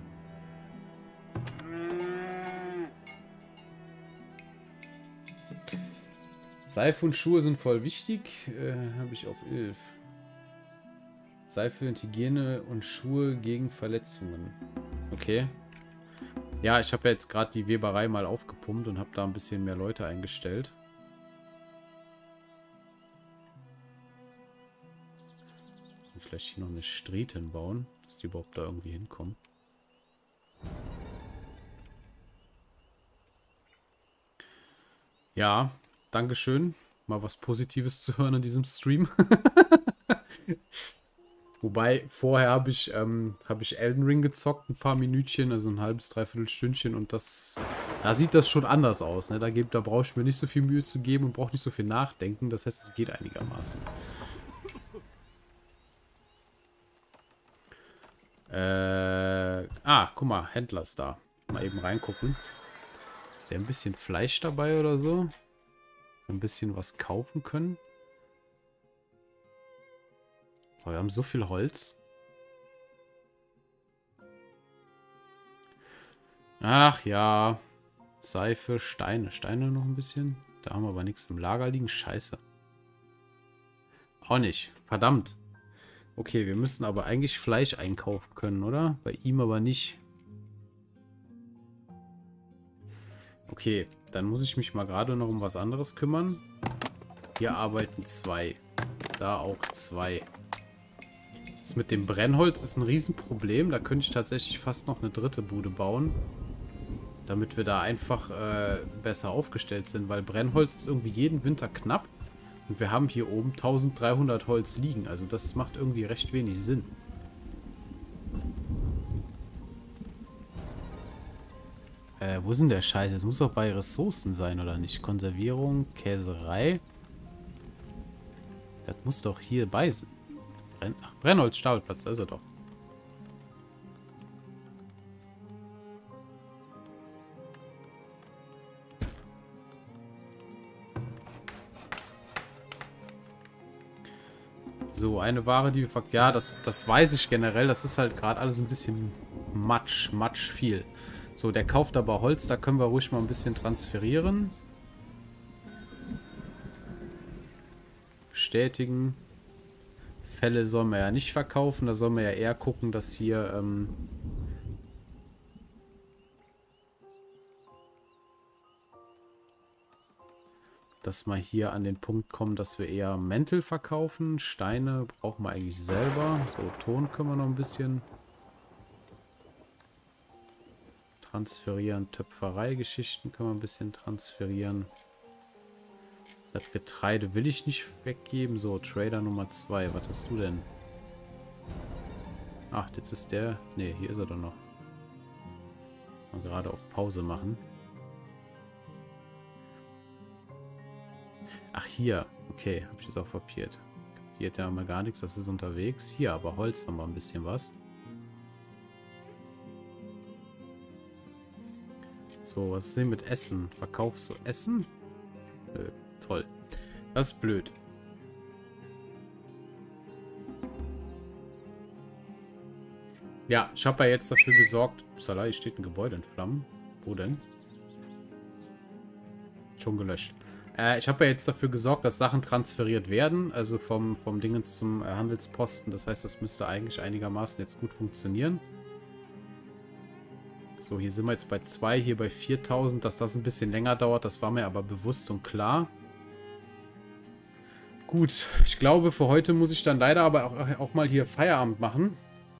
Seife und Schuhe sind voll wichtig. Äh, Habe ich auf 11. Seife und Hygiene und Schuhe gegen Verletzungen. Okay. Ja, ich habe ja jetzt gerade die Weberei mal aufgepumpt und habe da ein bisschen mehr Leute eingestellt. Vielleicht hier noch eine Street hinbauen, dass die überhaupt da irgendwie hinkommen. Ja, Dankeschön. Mal was Positives zu hören in diesem Stream. (laughs) Wobei, vorher habe ich, ähm, hab ich Elden Ring gezockt, ein paar Minütchen, also ein halbes, dreiviertel Stündchen und das, da sieht das schon anders aus. Ne? Da, da brauche ich mir nicht so viel Mühe zu geben und brauche nicht so viel nachdenken. Das heißt, es geht einigermaßen. Äh, ah, guck mal, Händler ist da. Mal eben reingucken. Der ein bisschen Fleisch dabei oder so? Ein bisschen was kaufen können. Oh, wir haben so viel Holz. Ach ja. Seife, Steine. Steine noch ein bisschen. Da haben wir aber nichts im Lager liegen. Scheiße. Auch nicht. Verdammt. Okay, wir müssen aber eigentlich Fleisch einkaufen können, oder? Bei ihm aber nicht. Okay, dann muss ich mich mal gerade noch um was anderes kümmern. Hier arbeiten zwei. Da auch zwei. Das mit dem Brennholz ist ein Riesenproblem. Da könnte ich tatsächlich fast noch eine dritte Bude bauen. Damit wir da einfach äh, besser aufgestellt sind. Weil Brennholz ist irgendwie jeden Winter knapp. Und wir haben hier oben 1300 Holz liegen. Also das macht irgendwie recht wenig Sinn. Äh, wo sind der Scheiß? Es muss doch bei Ressourcen sein, oder nicht? Konservierung, Käserei. Das muss doch hier bei sein. Brenn Ach, Brennholz, Stapelplatz, da ist er doch. So, eine Ware, die wir. Ja, das, das weiß ich generell. Das ist halt gerade alles ein bisschen matsch, matsch viel. So, der kauft aber Holz, da können wir ruhig mal ein bisschen transferieren. Bestätigen. Fälle sollen wir ja nicht verkaufen, da sollen wir ja eher gucken, dass hier... Ähm dass wir hier an den Punkt kommen, dass wir eher Mäntel verkaufen. Steine brauchen wir eigentlich selber. So, Ton können wir noch ein bisschen transferieren. Töpferei-Geschichten können wir ein bisschen transferieren. Das Getreide will ich nicht weggeben. So, Trader Nummer 2. Was hast du denn? Ach, jetzt ist der... Ne, hier ist er doch noch. Mal gerade auf Pause machen. Ach, hier. Okay, habe ich das auch verpiert. Hier hat ja mal gar nichts, das ist unterwegs. Hier, aber Holz haben wir ein bisschen was. So, was ist denn mit Essen? Verkaufst du Essen? Nö, toll. Das ist blöd. Ja, ich habe ja jetzt dafür gesorgt... Upsala, hier steht ein Gebäude in Flammen. Wo denn? Schon gelöscht. Äh, ich habe ja jetzt dafür gesorgt, dass Sachen transferiert werden. Also vom, vom Dingens zum äh, Handelsposten. Das heißt, das müsste eigentlich einigermaßen jetzt gut funktionieren. So, hier sind wir jetzt bei 2, hier bei 4000. Dass das ein bisschen länger dauert, das war mir aber bewusst und klar. Gut, ich glaube, für heute muss ich dann leider aber auch, auch mal hier Feierabend machen.